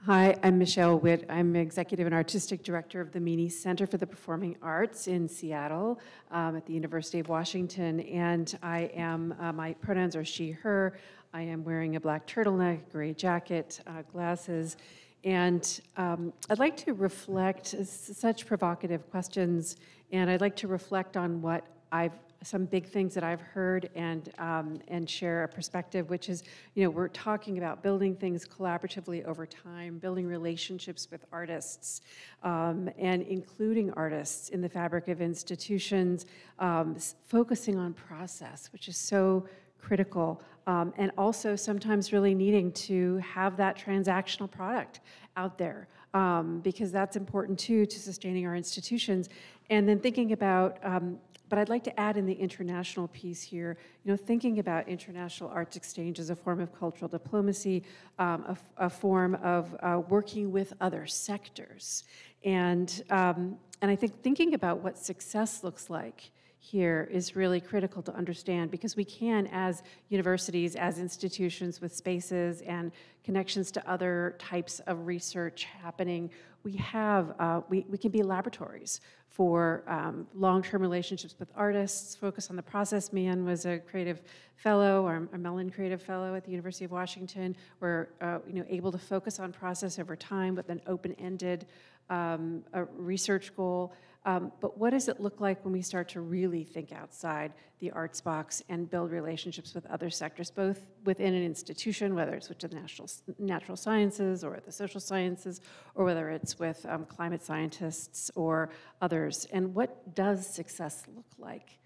Hi, I'm Michelle Witt. I'm Executive and Artistic Director of the Meany Center for the Performing Arts in Seattle um, at the University of Washington. And I am, uh, my pronouns are she, her. I am wearing a black turtleneck, gray jacket, uh, glasses. And um, I'd like to reflect such provocative questions, and I'd like to reflect on what I've some big things that I've heard and, um, and share a perspective, which is, you know, we're talking about building things collaboratively over time, building relationships with artists, um, and including artists in the fabric of institutions, um, focusing on process, which is so critical, um, and also sometimes really needing to have that transactional product out there um, because that's important too to sustaining our institutions. And then thinking about, um, but I'd like to add in the international piece here, you know, thinking about international arts exchange as a form of cultural diplomacy, um, a, a form of uh, working with other sectors. And, um, and I think thinking about what success looks like here is really critical to understand because we can, as universities, as institutions with spaces and connections to other types of research happening, we have, uh, we, we can be laboratories for um, long-term relationships with artists, focus on the process. Meiyin was a creative fellow, or a Mellon creative fellow at the University of Washington. We're uh, you know, able to focus on process over time with an open-ended um, research goal. Um, but what does it look like when we start to really think outside the arts box and build relationships with other sectors, both within an institution, whether it's with the natural, natural sciences or the social sciences, or whether it's with um, climate scientists or others? And what does success look like?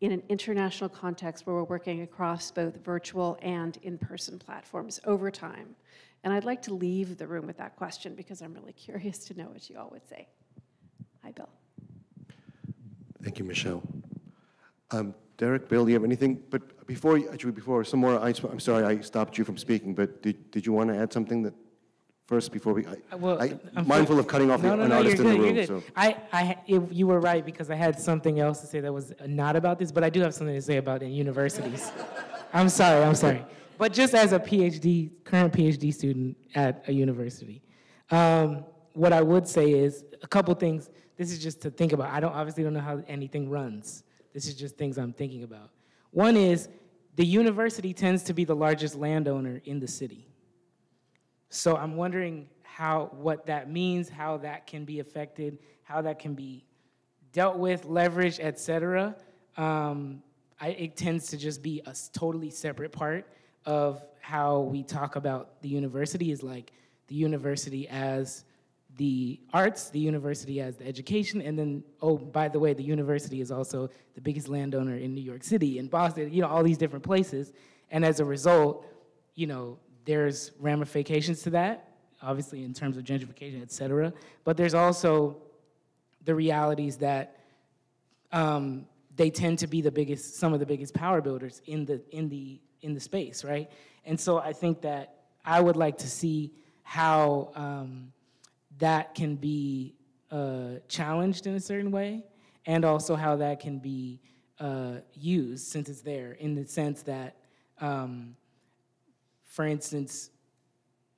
in an international context where we're working across both virtual and in-person platforms over time? And I'd like to leave the room with that question because I'm really [laughs] curious to know what you all would say. Thank you, Michelle. Um, Derek, Bill, do you have anything? But before, actually, before, some more, I- I'm sorry I stopped you from speaking, but did, did you want to add something that, first, before we, I- Uh, Well, I, I'm mindful of cutting off no, the- no, an no, artist you're the good, room, you're so. good. I, I, you you were right because I had something else to say that was not about this, but I do have something to say about in universities. [laughs] I'm sorry, I'm sorry. But just as a PhD, current PhD student at a university, um, what I would say is a couple things. This is just to think about. I don't obviously don't know how anything runs. This is just things I'm thinking about. One is the university tends to be the largest landowner in the city. So I'm wondering how what that means, how that can be affected, how that can be dealt with, leveraged, et cetera. Um, I, it tends to just be a totally separate part of how we talk about the university is like the university as the arts, the university as the education, and then, oh, by the way, the university is also the biggest landowner in New York City, in Boston, you know, all these different places. And as a result, you know, there's ramifications to that, obviously in terms of gentrification, et cetera. But there's also the realities that um, they tend to be the biggest, some of the biggest power builders in the in the in the space, right? And so I think that I would like to see how um, that can be uh, challenged in a certain way, and also how that can be uh, used since it's there, in the sense that, um, for instance,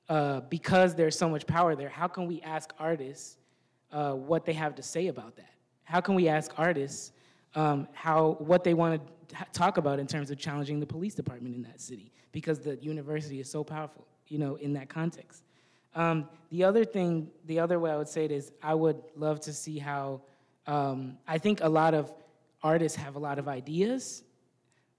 uh, because there's so much power there, how can we ask artists uh, what they have to say about that? How can we ask artists um, how what they want to talk about in terms of challenging the police department in that city? Because the university is so powerful, you know, in that context. Um, the other thing, the other way I would say it is, I would love to see how. Um, I think a lot of artists have a lot of ideas,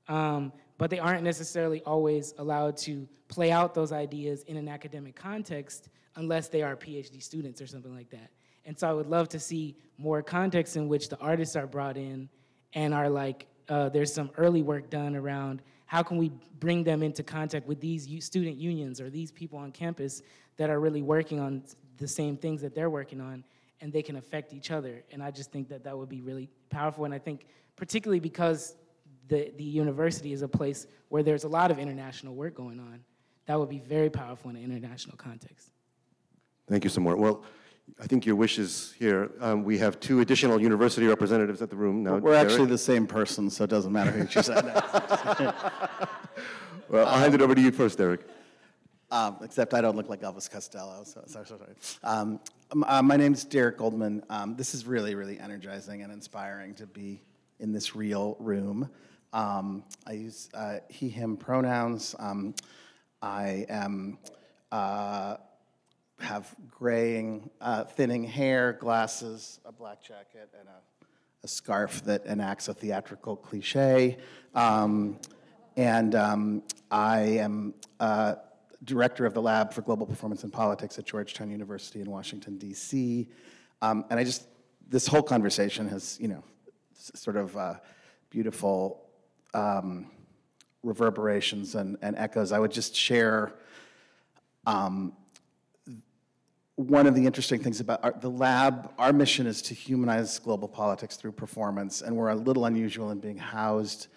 um, but they aren't necessarily always allowed to play out those ideas in an academic context unless they are PhD students or something like that. And so I would love to see more context in which the artists are brought in and are like, uh, there's some early work done around how can we bring them into contact with these student unions or these people on campus that are really working on the same things that they're working on and they can affect each other. And I just think that that would be really powerful. And I think particularly because the, the university is a place where there's a lot of international work going on, that would be very powerful in an international context. Thank you, Samora. Well, I think your wish is here. Um, We have two additional university representatives at the room now. We're actually the same person, so it doesn't matter who she said [laughs] Well, I'll hand it over to you first, Derek. Um, except I don't look like Elvis Costello, so sorry, sorry. sorry. Um, um, uh, my name's Derek Goldman. Um, this is really, really energizing and inspiring to be in this real room. Um, I use uh, he, him pronouns. Um, I am uh, have graying, uh, thinning hair, glasses, a black jacket, and a scarf that enacts a theatrical cliche. Um, and um, I am uh, director of the Lab for Global Performance and Politics at Georgetown University in Washington, D.C. Um, and I just, this whole conversation has, you know, sort of uh, beautiful um, reverberations and, and echoes. I would just share um, one of the interesting things about our, the lab, our mission is to humanize global politics through performance, and we're a little unusual in being housed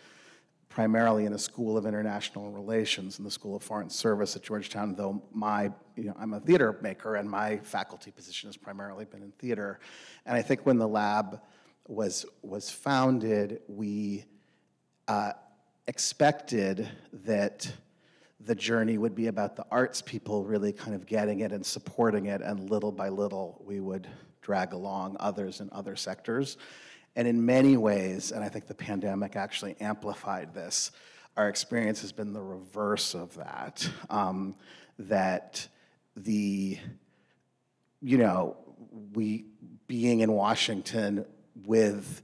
primarily in a school of international relations in the School of Foreign Service at Georgetown, though my, you know, I'm a theater maker and my faculty position has primarily been in theater. And I think when the lab was, was founded, we uh, expected that the journey would be about the arts people really kind of getting it and supporting it, and little by little, we would drag along others in other sectors. And in many ways, and I think the pandemic actually amplified this, our experience has been the reverse of that. Um, that the, you know, we being in Washington with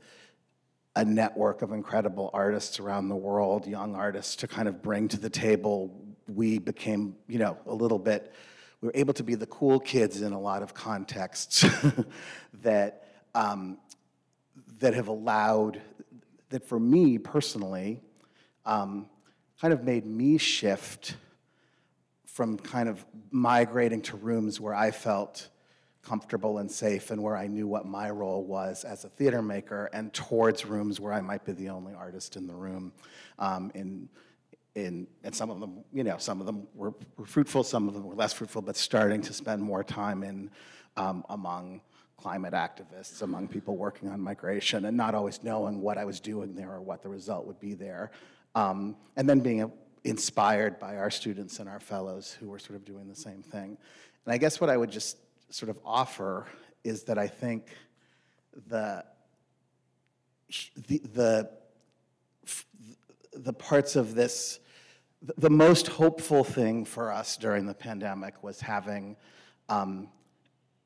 a network of incredible artists around the world, young artists to kind of bring to the table, we became, you know, a little bit, we were able to be the cool kids in a lot of contexts [laughs] that, um, that have allowed, that for me personally, um, kind of made me shift from kind of migrating to rooms where I felt comfortable and safe and where I knew what my role was as a theater maker and towards rooms where I might be the only artist in the room. Um, in, in, and some of them, you know, some of them were, were fruitful, some of them were less fruitful, but starting to spend more time in um, among climate activists, among people working on migration, and not always knowing what I was doing there or what the result would be there. Um, and then being inspired by our students and our fellows who were sort of doing the same thing. And I guess what I would just sort of offer is that I think the the the, the parts of this the most hopeful thing for us during the pandemic was having um,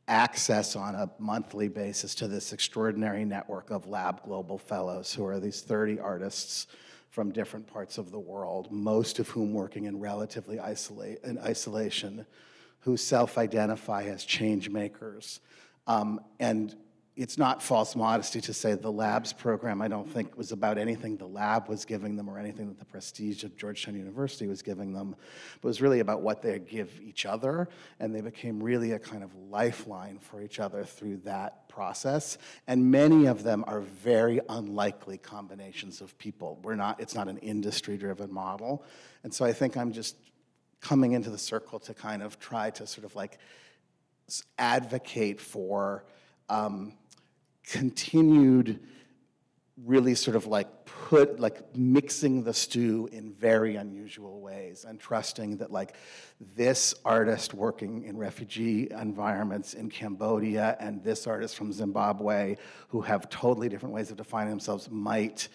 access on a monthly basis to this extraordinary network of Lab Global Fellows, who are these 30 artists from different parts of the world, most of whom working in relatively isolate, in isolation, who self-identify as change makers. Um, and it's not false modesty to say the labs program, I don't think, was about anything the lab was giving them or anything that the prestige of Georgetown University was giving them, but it was really about what they give each other, and they became really a kind of lifeline for each other through that process. And many of them are very unlikely combinations of people. We're not, it's not an industry-driven model. And so I think I'm just coming into the circle to kind of try to sort of like advocate for um, continued really sort of like put like mixing the stew in very unusual ways and trusting that like this artist working in refugee environments in Cambodia and this artist from Zimbabwe who have totally different ways of defining themselves might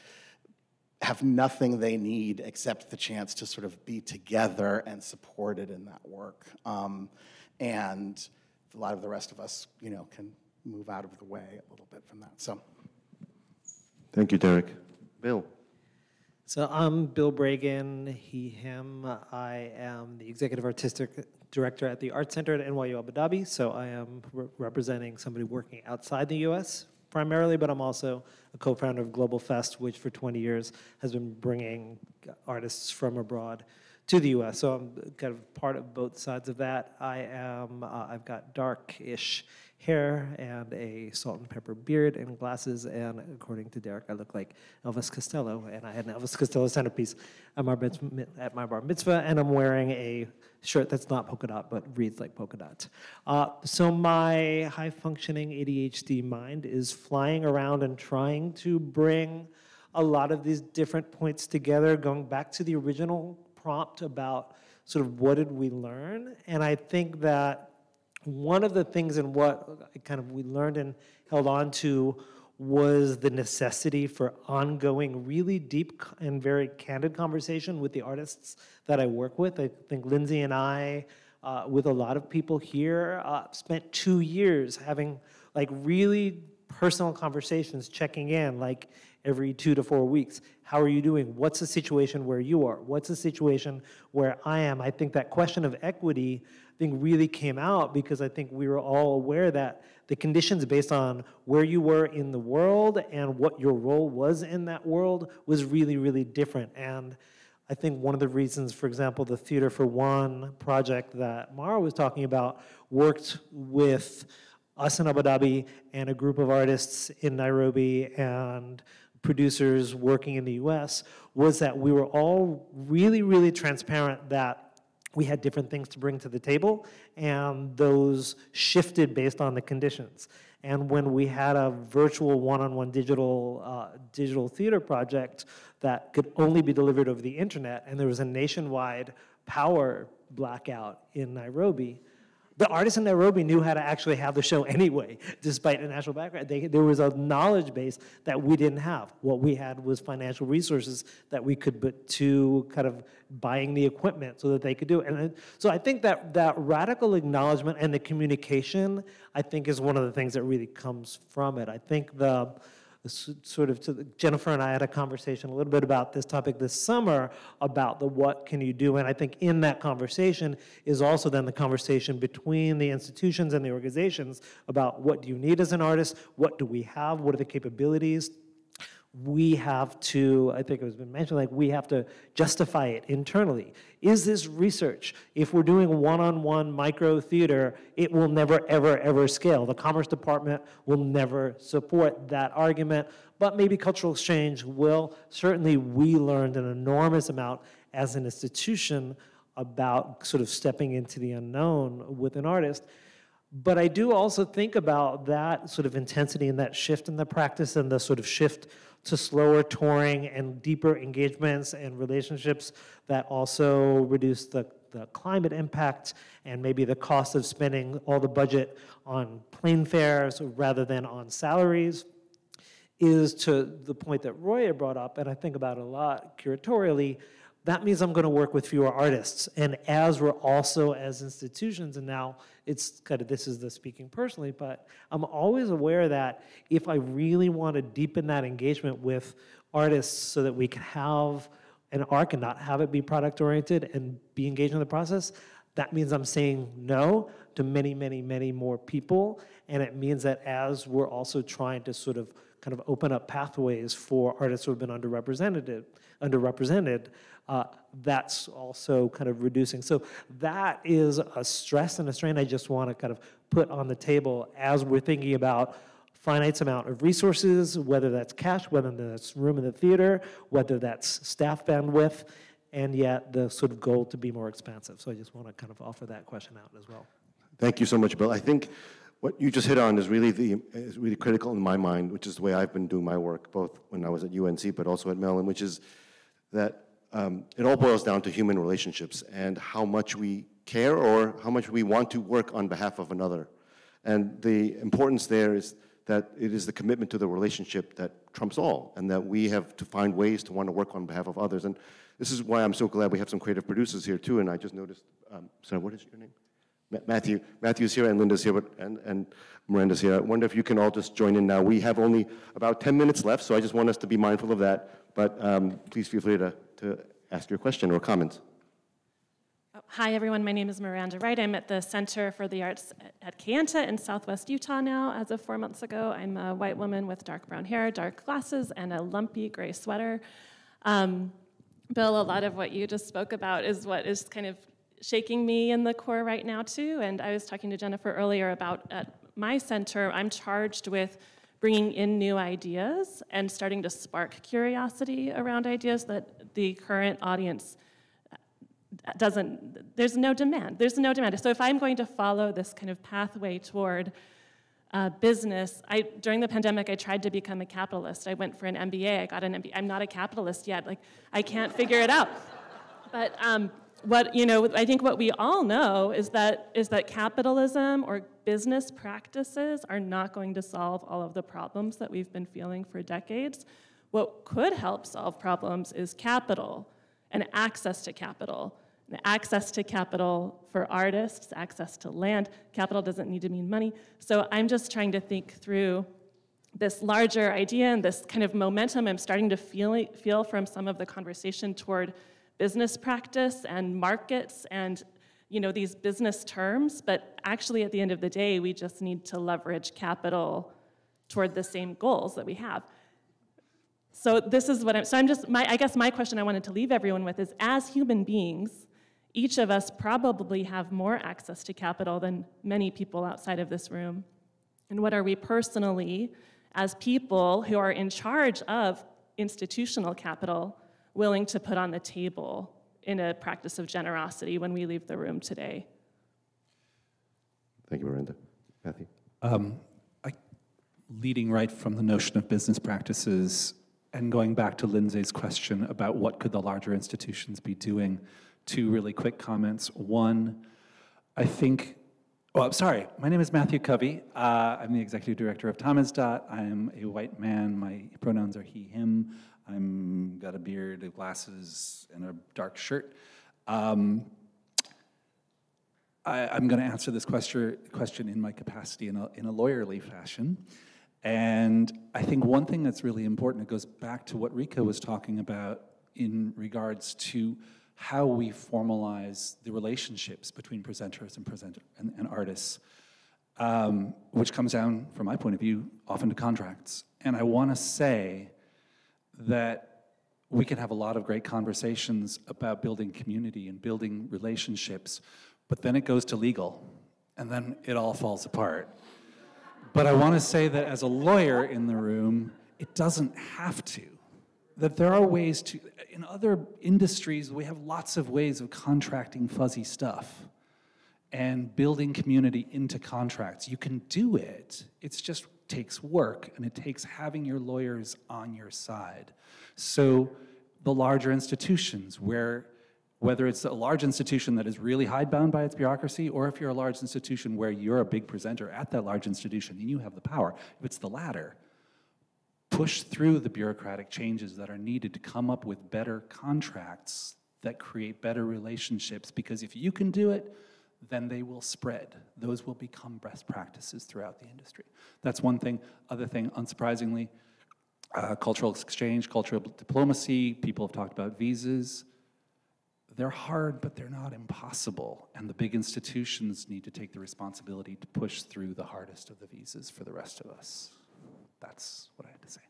have nothing they need except the chance to sort of be together and supported in that work. Um, and a lot of the rest of us, you know, can move out of the way a little bit from that. So, Thank you, Derek. Bill. So I'm Bill Bragin, he, him. I am the executive artistic director at the Art Center at NYU Abu Dhabi. So I am re- representing somebody working outside the US primarily, but I'm also a co-founder of Global Fest, which for 20 years has been bringing artists from abroad to the US. So I'm kind of part of both sides of that. I am, uh, I've got dark-ish hair and a salt and pepper beard and glasses, and according to Derek, I look like Elvis Costello, and I had an Elvis Costello centerpiece at my, at my bar mitzvah, and I'm wearing a shirt that's not polka dot, but reads like polka dot. Uh, so my high-functioning ADHD mind is flying around and trying to bring a lot of these different points together, going back to the original prompt about sort of what did we learn, and I think that one of the things and what kind of we learned and held on to was the necessity for ongoing, really deep and very candid conversation with the artists that I work with. I think Lindsay and I, uh, with a lot of people here, uh, spent two years having like really personal conversations, checking in like every two to four weeks. How are you doing? What's the situation where you are? What's the situation where I am? I think that question of equity, think, really came out because I think we were all aware that the conditions based on where you were in the world and what your role was in that world was really, really different. And I think one of the reasons, for example, the Theater for One project that Mara was talking about worked with us in Abu Dhabi and a group of artists in Nairobi and producers working in the US was that we were all really, really transparent that we had different things to bring to the table, and those shifted based on the conditions. And when we had a virtual one-on-one digital uh, digital theater project that could only be delivered over the internet, and there was a nationwide power blackout in Nairobi, the artists in Nairobi knew how to actually have the show [laughs] anyway, despite a national background. They, there was a knowledge base that we didn't have. What we had was financial resources that we could put to kind of buying the equipment so that they could do it. And so I think that that radical acknowledgement and the communication, I think, is one of the things that really comes from it. I think the sort of the, Jennifer and I had a conversation a little bit about this topic this summer about the what can you do and I think in that conversation is also then the conversation between the institutions and the organizations about what do you need as an artist what do we have what are the capabilities we have to, I think it was been mentioned, like we have to justify it internally. Is this research? If we're doing one-on-one micro theater, it will never, ever, ever scale. The Commerce Department will never support that argument, but maybe cultural exchange will. Certainly we learned an enormous amount as an institution about sort of stepping into the unknown with an artist. But I do also think about that sort of intensity and that shift in the practice and the sort of shift to slower touring and deeper engagements and relationships that also reduce the, the climate impact and maybe the cost of spending all the budget on plane fares rather than on salaries is to the point that Roya brought up, and I think about a lot curatorially, that means I'm going to work with fewer artists. And as we're also as institutions, and now it's kind of this is the speaking personally, but I'm always aware that if I really want to deepen that engagement with artists so that we can have an arc and not have it be product oriented and be engaged in the process, that means I'm saying no to many, many, many more people. And it means that as we're also trying to sort of kind of open up pathways for artists who have been underrepresented, underrepresented, uh, that's also kind of reducing. So that is a stress and a strain I just want to kind of put on the table as we're thinking about finite amount of resources, whether that's cash, whether that's room in the theater, whether that's staff bandwidth, and yet the sort of goal to be more expansive. So I just want to kind of offer that question out as well. Thank you so much, Bill. I think what you just hit on is really the is really critical in my mind, which is the way I've been doing my work, both when I was at UNC, but also at Mellon, which is that um, it all boils down to human relationships and how much we care or how much we want to work on behalf of another. And the importance there is that it is the commitment to the relationship that trumps all, and that we have to find ways to want to work on behalf of others. And this is why I'm so glad we have some creative producers here too. And I just noticed, um, sorry, what is your name? Matthew. Matthew's here and Linda's here, but, and, and Miranda's here. I wonder if you can all just join in now. We have only about 10 minutes left, so I just want us to be mindful of that. But um, please feel free to to ask your question or comment. Oh, hi, everyone. My name is Miranda Wright. I'm at the Center for the Arts at Kayenta in Southwest Utah now. As of four months ago, I'm a white woman with dark brown hair, dark glasses, and a lumpy gray sweater. Um, Bill, a lot of what you just spoke about is what is kind of shaking me in the core right now, too. And I was talking to Jennifer earlier about at my center, I'm charged with bringing in new ideas and starting to spark curiosity around ideas that the current audience uh, doesn't, there's no demand. There's no demand. So if I'm going to follow this kind of pathway toward uh, business, I, during the pandemic, I tried to become a capitalist. I went for an MBA, I got an MBA. I'm not a capitalist yet. Like, I can't figure it out. [laughs] But um, what you know i think what we all know is that is that capitalism or business practices are not going to solve all of the problems that we've been feeling for decades what could help solve problems is capital and access to capital. And access to capital for artists access to land capital doesn't need to mean money. So i'm just trying to think through this larger idea and this kind of momentum I'm starting to feel, feel from some of the conversation toward business practice and markets and you know these business terms. But actually at the end of the day we just need to leverage capital toward the same goals that we have so this is what i'm so i'm just my i guess my question i wanted to leave everyone with is as human beings each of us probably have more access to capital than many people outside of this room and what are we personally as people who are in charge of institutional capital willing to put on the table in a practice of generosity when we leave the room today. Thank you, Miranda. Matthew? Um, I, leading right from the notion of business practices and going back to Lindsay's question about what could the larger institutions be doing, two really quick comments. One, I think, oh, I'm sorry, my name is Matthew Covey. Uh, I'm the executive director of Tamizdat. I am a white man. My pronouns are he, him. I'm got a beard, glasses, and a dark shirt. Um, I, am going to answer this question, question in my capacity in a, in a lawyerly fashion. And I think one thing that's really important, it goes back to what Rika was talking about in regards to how we formalize the relationships between presenters and, presenter, and, and artists, um, which comes down, from my point of view, often to contracts. And I want to say that we can have a lot of great conversations about building community and building relationships, but then it goes to legal, and then it all falls apart. But I want to say that as a lawyer in the room, it doesn't have to. That there are ways to, in other industries, we have lots of ways of contracting fuzzy stuff and building community into contracts. You can do it, it just takes work and it takes having your lawyers on your side. So the larger institutions where whether it's a large institution that is really hidebound by its bureaucracy, or if you're a large institution where you're a big presenter at that large institution and you have the power, if it's the latter, push through the bureaucratic changes that are needed to come up with better contracts that create better relationships. Because if you can do it, then they will spread. Those will become best practices throughout the industry. That's one thing. Other thing, unsurprisingly, uh, cultural exchange, cultural diplomacy, people have talked about visas. They're hard, but they're not impossible. And the big institutions need to take the responsibility to push through the hardest of the visas for the rest of us. That's what I had to say.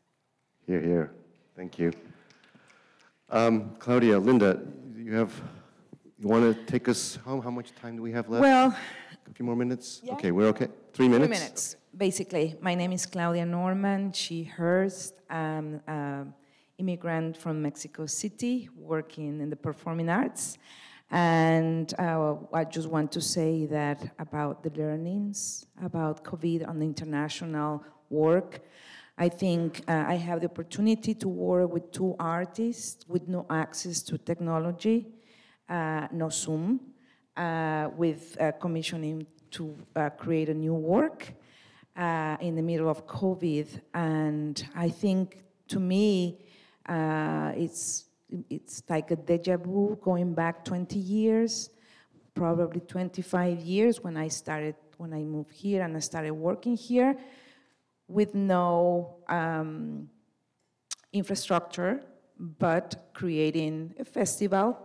Here, here. Thank you. Um, Claudia, Linda, you have you want to take us home? How much time do we have left? Well, a few more minutes? Yeah. Okay, we're okay? Three minutes? Three minutes, basically. My name is Claudia Norman, she, hers. I'm an immigrant from Mexico City, working in the performing arts. And uh, I just want to say that about the learnings about COVID on international work. I think uh, I have the opportunity to work with two artists with no access to technology uh, no Zoom, uh, with uh, commissioning to create a new work in the middle of COVID. And I think to me, it's, it's like a deja vu going back 20 years, probably 25 years when I started, when I moved here and I started working here with no um, infrastructure, but creating a festival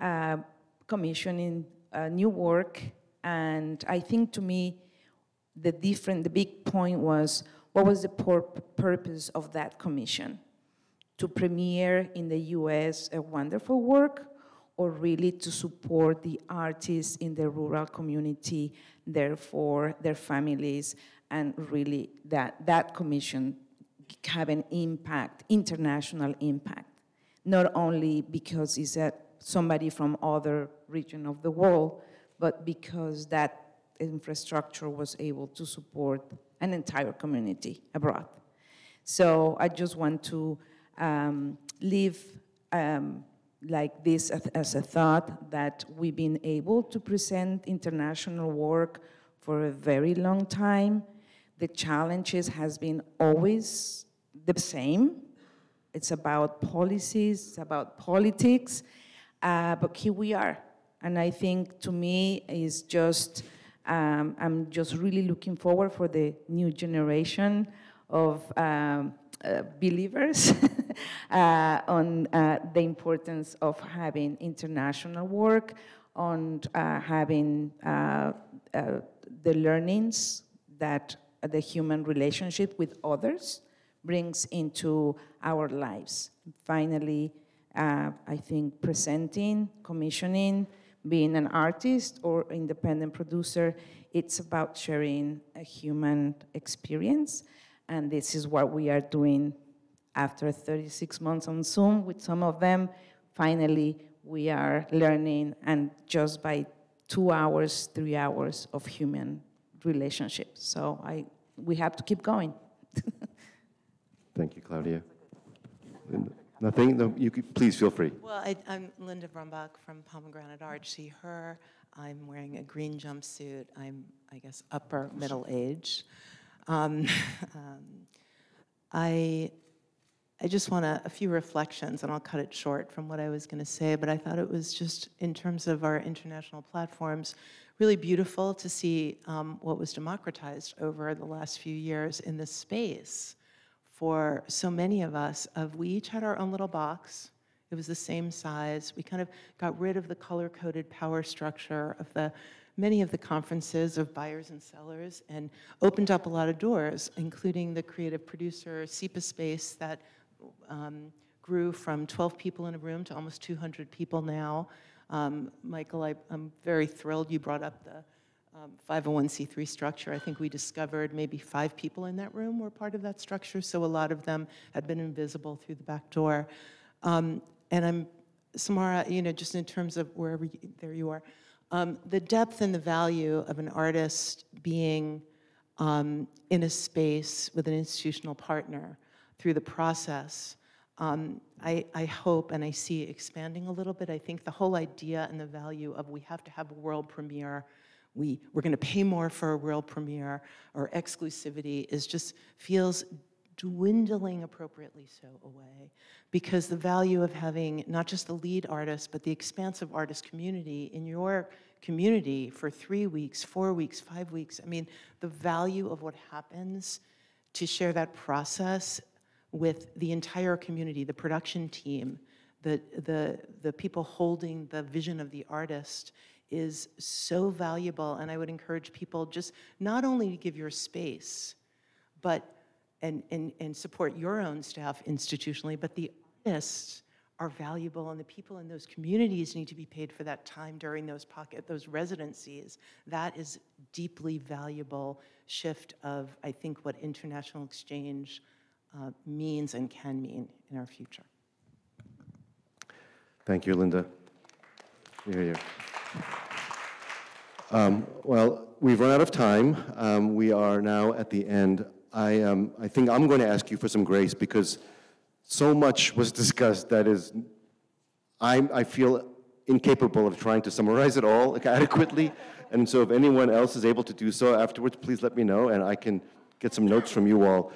uh, commissioning uh, new work. And I think to me, the different, the big point was, what was the purpose of that commission? To premiere in the US a wonderful work, or really to support the artists in the rural community, therefore their families, and really that, that commission have an impact, international impact, not only because it's a somebody from other region of the world, but because that infrastructure was able to support an entire community abroad. So I just want to um, leave um, like this as, as, a thought that we've been able to present international work for a very long time. The challenges has been always the same. It's about policies, it's about politics, uh, but here we are. And I think to me is just, um, I'm just really looking forward for the new generation of um, uh, believers [laughs] on uh, the importance of having international work, on uh, having uh, uh, the learnings that the human relationship with others brings into our lives. Finally, I think presenting, commissioning, being an artist or independent producer, it's about sharing a human experience. And this is what we are doing after 36 months on Zoom with some of them. Finally, we are learning, and just by two hours, three hours of human relationships. So I, we have to keep going. [laughs] Thank you, Claudia. Nothing? No, you could, please feel free. Well, I, am Linda Brumbach from Pomegranate Art. She, her. I'm wearing a green jumpsuit. I'm, I guess, upper middle age. Um, [laughs] um, I, I just want a, few reflections, and I'll cut it short from what I was going to say, but I thought it was just, in terms of our international platforms, really beautiful to see um, what was democratized over the last few years in this space for so many of us of we each had our own little box. It was the same size. We kind of got rid of the color-coded power structure of the many of the conferences of buyers and sellers and opened up a lot of doors, including the creative producer CIPA space that um, grew from 12 people in a room to almost 200 people now. Um, Michael, I, am very thrilled you brought up the um, 501c3 structure. I think we discovered maybe five people in that room were part of that structure, so a lot of them had been invisible through the back door. Um, and I'm, Samara, you know, just in terms of wherever, you, there you are, um, the depth and the value of an artist being um, in a space with an institutional partner through the process, um, I, I, hope and I see expanding a little bit. I think the whole idea and the value of we have to have a world premiere we, we're going to pay more for a world premiere or exclusivity is just feels dwindling appropriately so away because the value of having not just the lead artist but the expansive artist community in your community for three weeks four weeks five weeks i mean the value of what happens to share that process with the entire community the production team the the the people holding the vision of the artist is so valuable, and I would encourage people just not only to give your space, but and, and, and support your own staff institutionally, but the artists are valuable and the people in those communities need to be paid for that time during those pocket, those residencies. That is deeply valuable shift of, I think, what international exchange uh, means and can mean in our future. Thank you, Linda. Here. Um, well, we've run out of time. Um, we are now at the end. I, um, I think I'm going to ask you for some grace because so much was [laughs] discussed that is, I, I feel incapable of trying to summarize it all [laughs] adequately. And so if anyone else is able to do so afterwards, please let me know and I can get some notes from you all.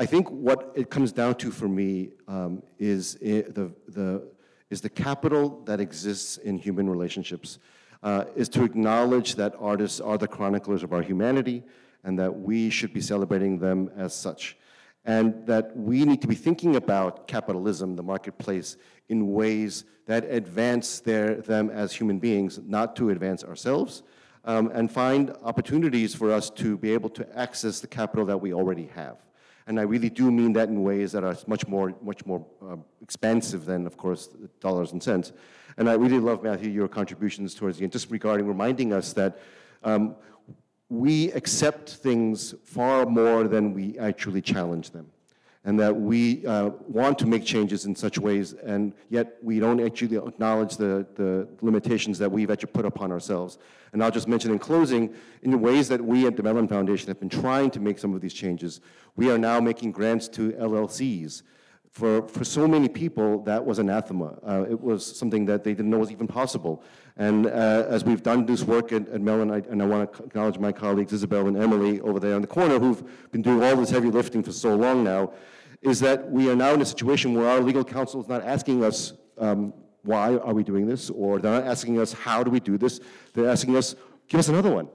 I think what it comes down to for me um, is, the, the, is the capital that exists in human relationships uh, is to acknowledge that artists are the chroniclers of our humanity and that we should be celebrating them as such. And that we need to be thinking about capitalism, the marketplace, in ways that advance their, them as human beings, not to advance ourselves, um, and find opportunities for us to be able to access the capital that we already have. And I really do mean that in ways that are much more, much more uh, expansive than, of course, dollars and cents. And I really love, Matthew, your contributions towards the end, just regarding reminding us that um, we accept things far more than we actually challenge them. And that we uh, want to make changes in such ways, and yet we don't actually acknowledge the, the limitations that we've actually put upon ourselves. And I'll just mention in closing, in the ways that we at the Mellon Foundation have been trying to make some of these changes, we are now making grants to LLCs for, for so many people, that was anathema. Uh, it was something that they didn't know was even possible. And uh, as we've done this work at, at Mellon, I, and I want to acknowledge my colleagues Isabel and Emily over there in the corner who've been doing all this heavy lifting for so long now, is that we are now in a situation where our legal counsel is not asking us um, why are we doing this, or they're not asking us how do we do this. They're asking us, give us another one.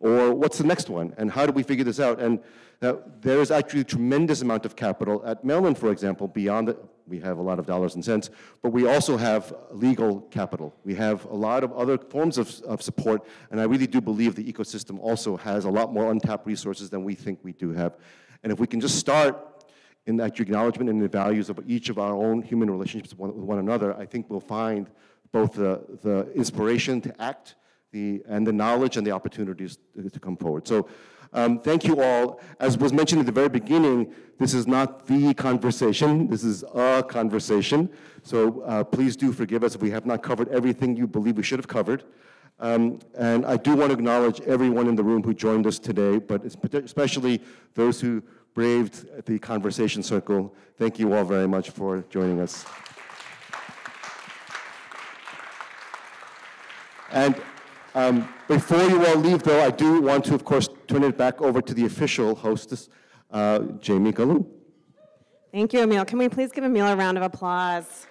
Or what's the next one? And how do we figure this out? And there is actually a tremendous amount of capital at Mellon, for example, beyond the, we have a lot of dollars and cents, but we also have legal capital. We have a lot of other forms of, of support, and I really do believe the ecosystem also has a lot more untapped resources than we think we do have. And if we can just start in that acknowledgement and the values of each of our own human relationships with one, with one another, I think we'll find both the, the inspiration to act the, and the knowledge and the opportunities to, to come forward. So um, thank you all. As was mentioned at the very beginning, this is not the conversation, this is a conversation. So uh, please do forgive us if we have not covered everything you believe we should have covered. Um, and I do want to acknowledge everyone in the room who joined us today, but especially those who braved the conversation circle. Thank you all very much for joining us. And um, before you all leave, though, I do want to, of course, turn it back over to the official hostess, uh, Jamie Gahlon. Thank you, Emil. Can we please give Emil a round of applause?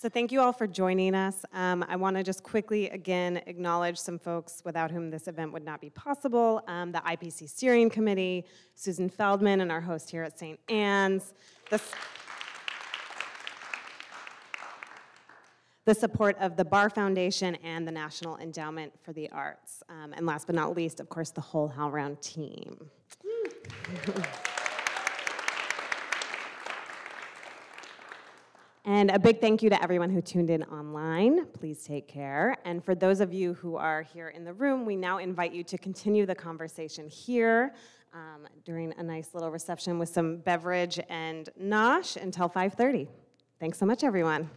So thank you all for joining us. Um, I want to just quickly, again, acknowledge some folks without whom this event would not be possible. Um, the IPC Steering Committee, Susan Feldman, and our host here at St. Ann's. The, the support of the Barr Foundation and the National Endowment for the Arts. Um, and last but not least, of course, the whole HowlRound team. [laughs] And a big thank you to everyone who tuned in online. Please take care. And for those of you who are here in the room, we now invite you to continue the conversation here um, during a nice little reception with some beverage and nosh until 5.30. Thanks so much, everyone.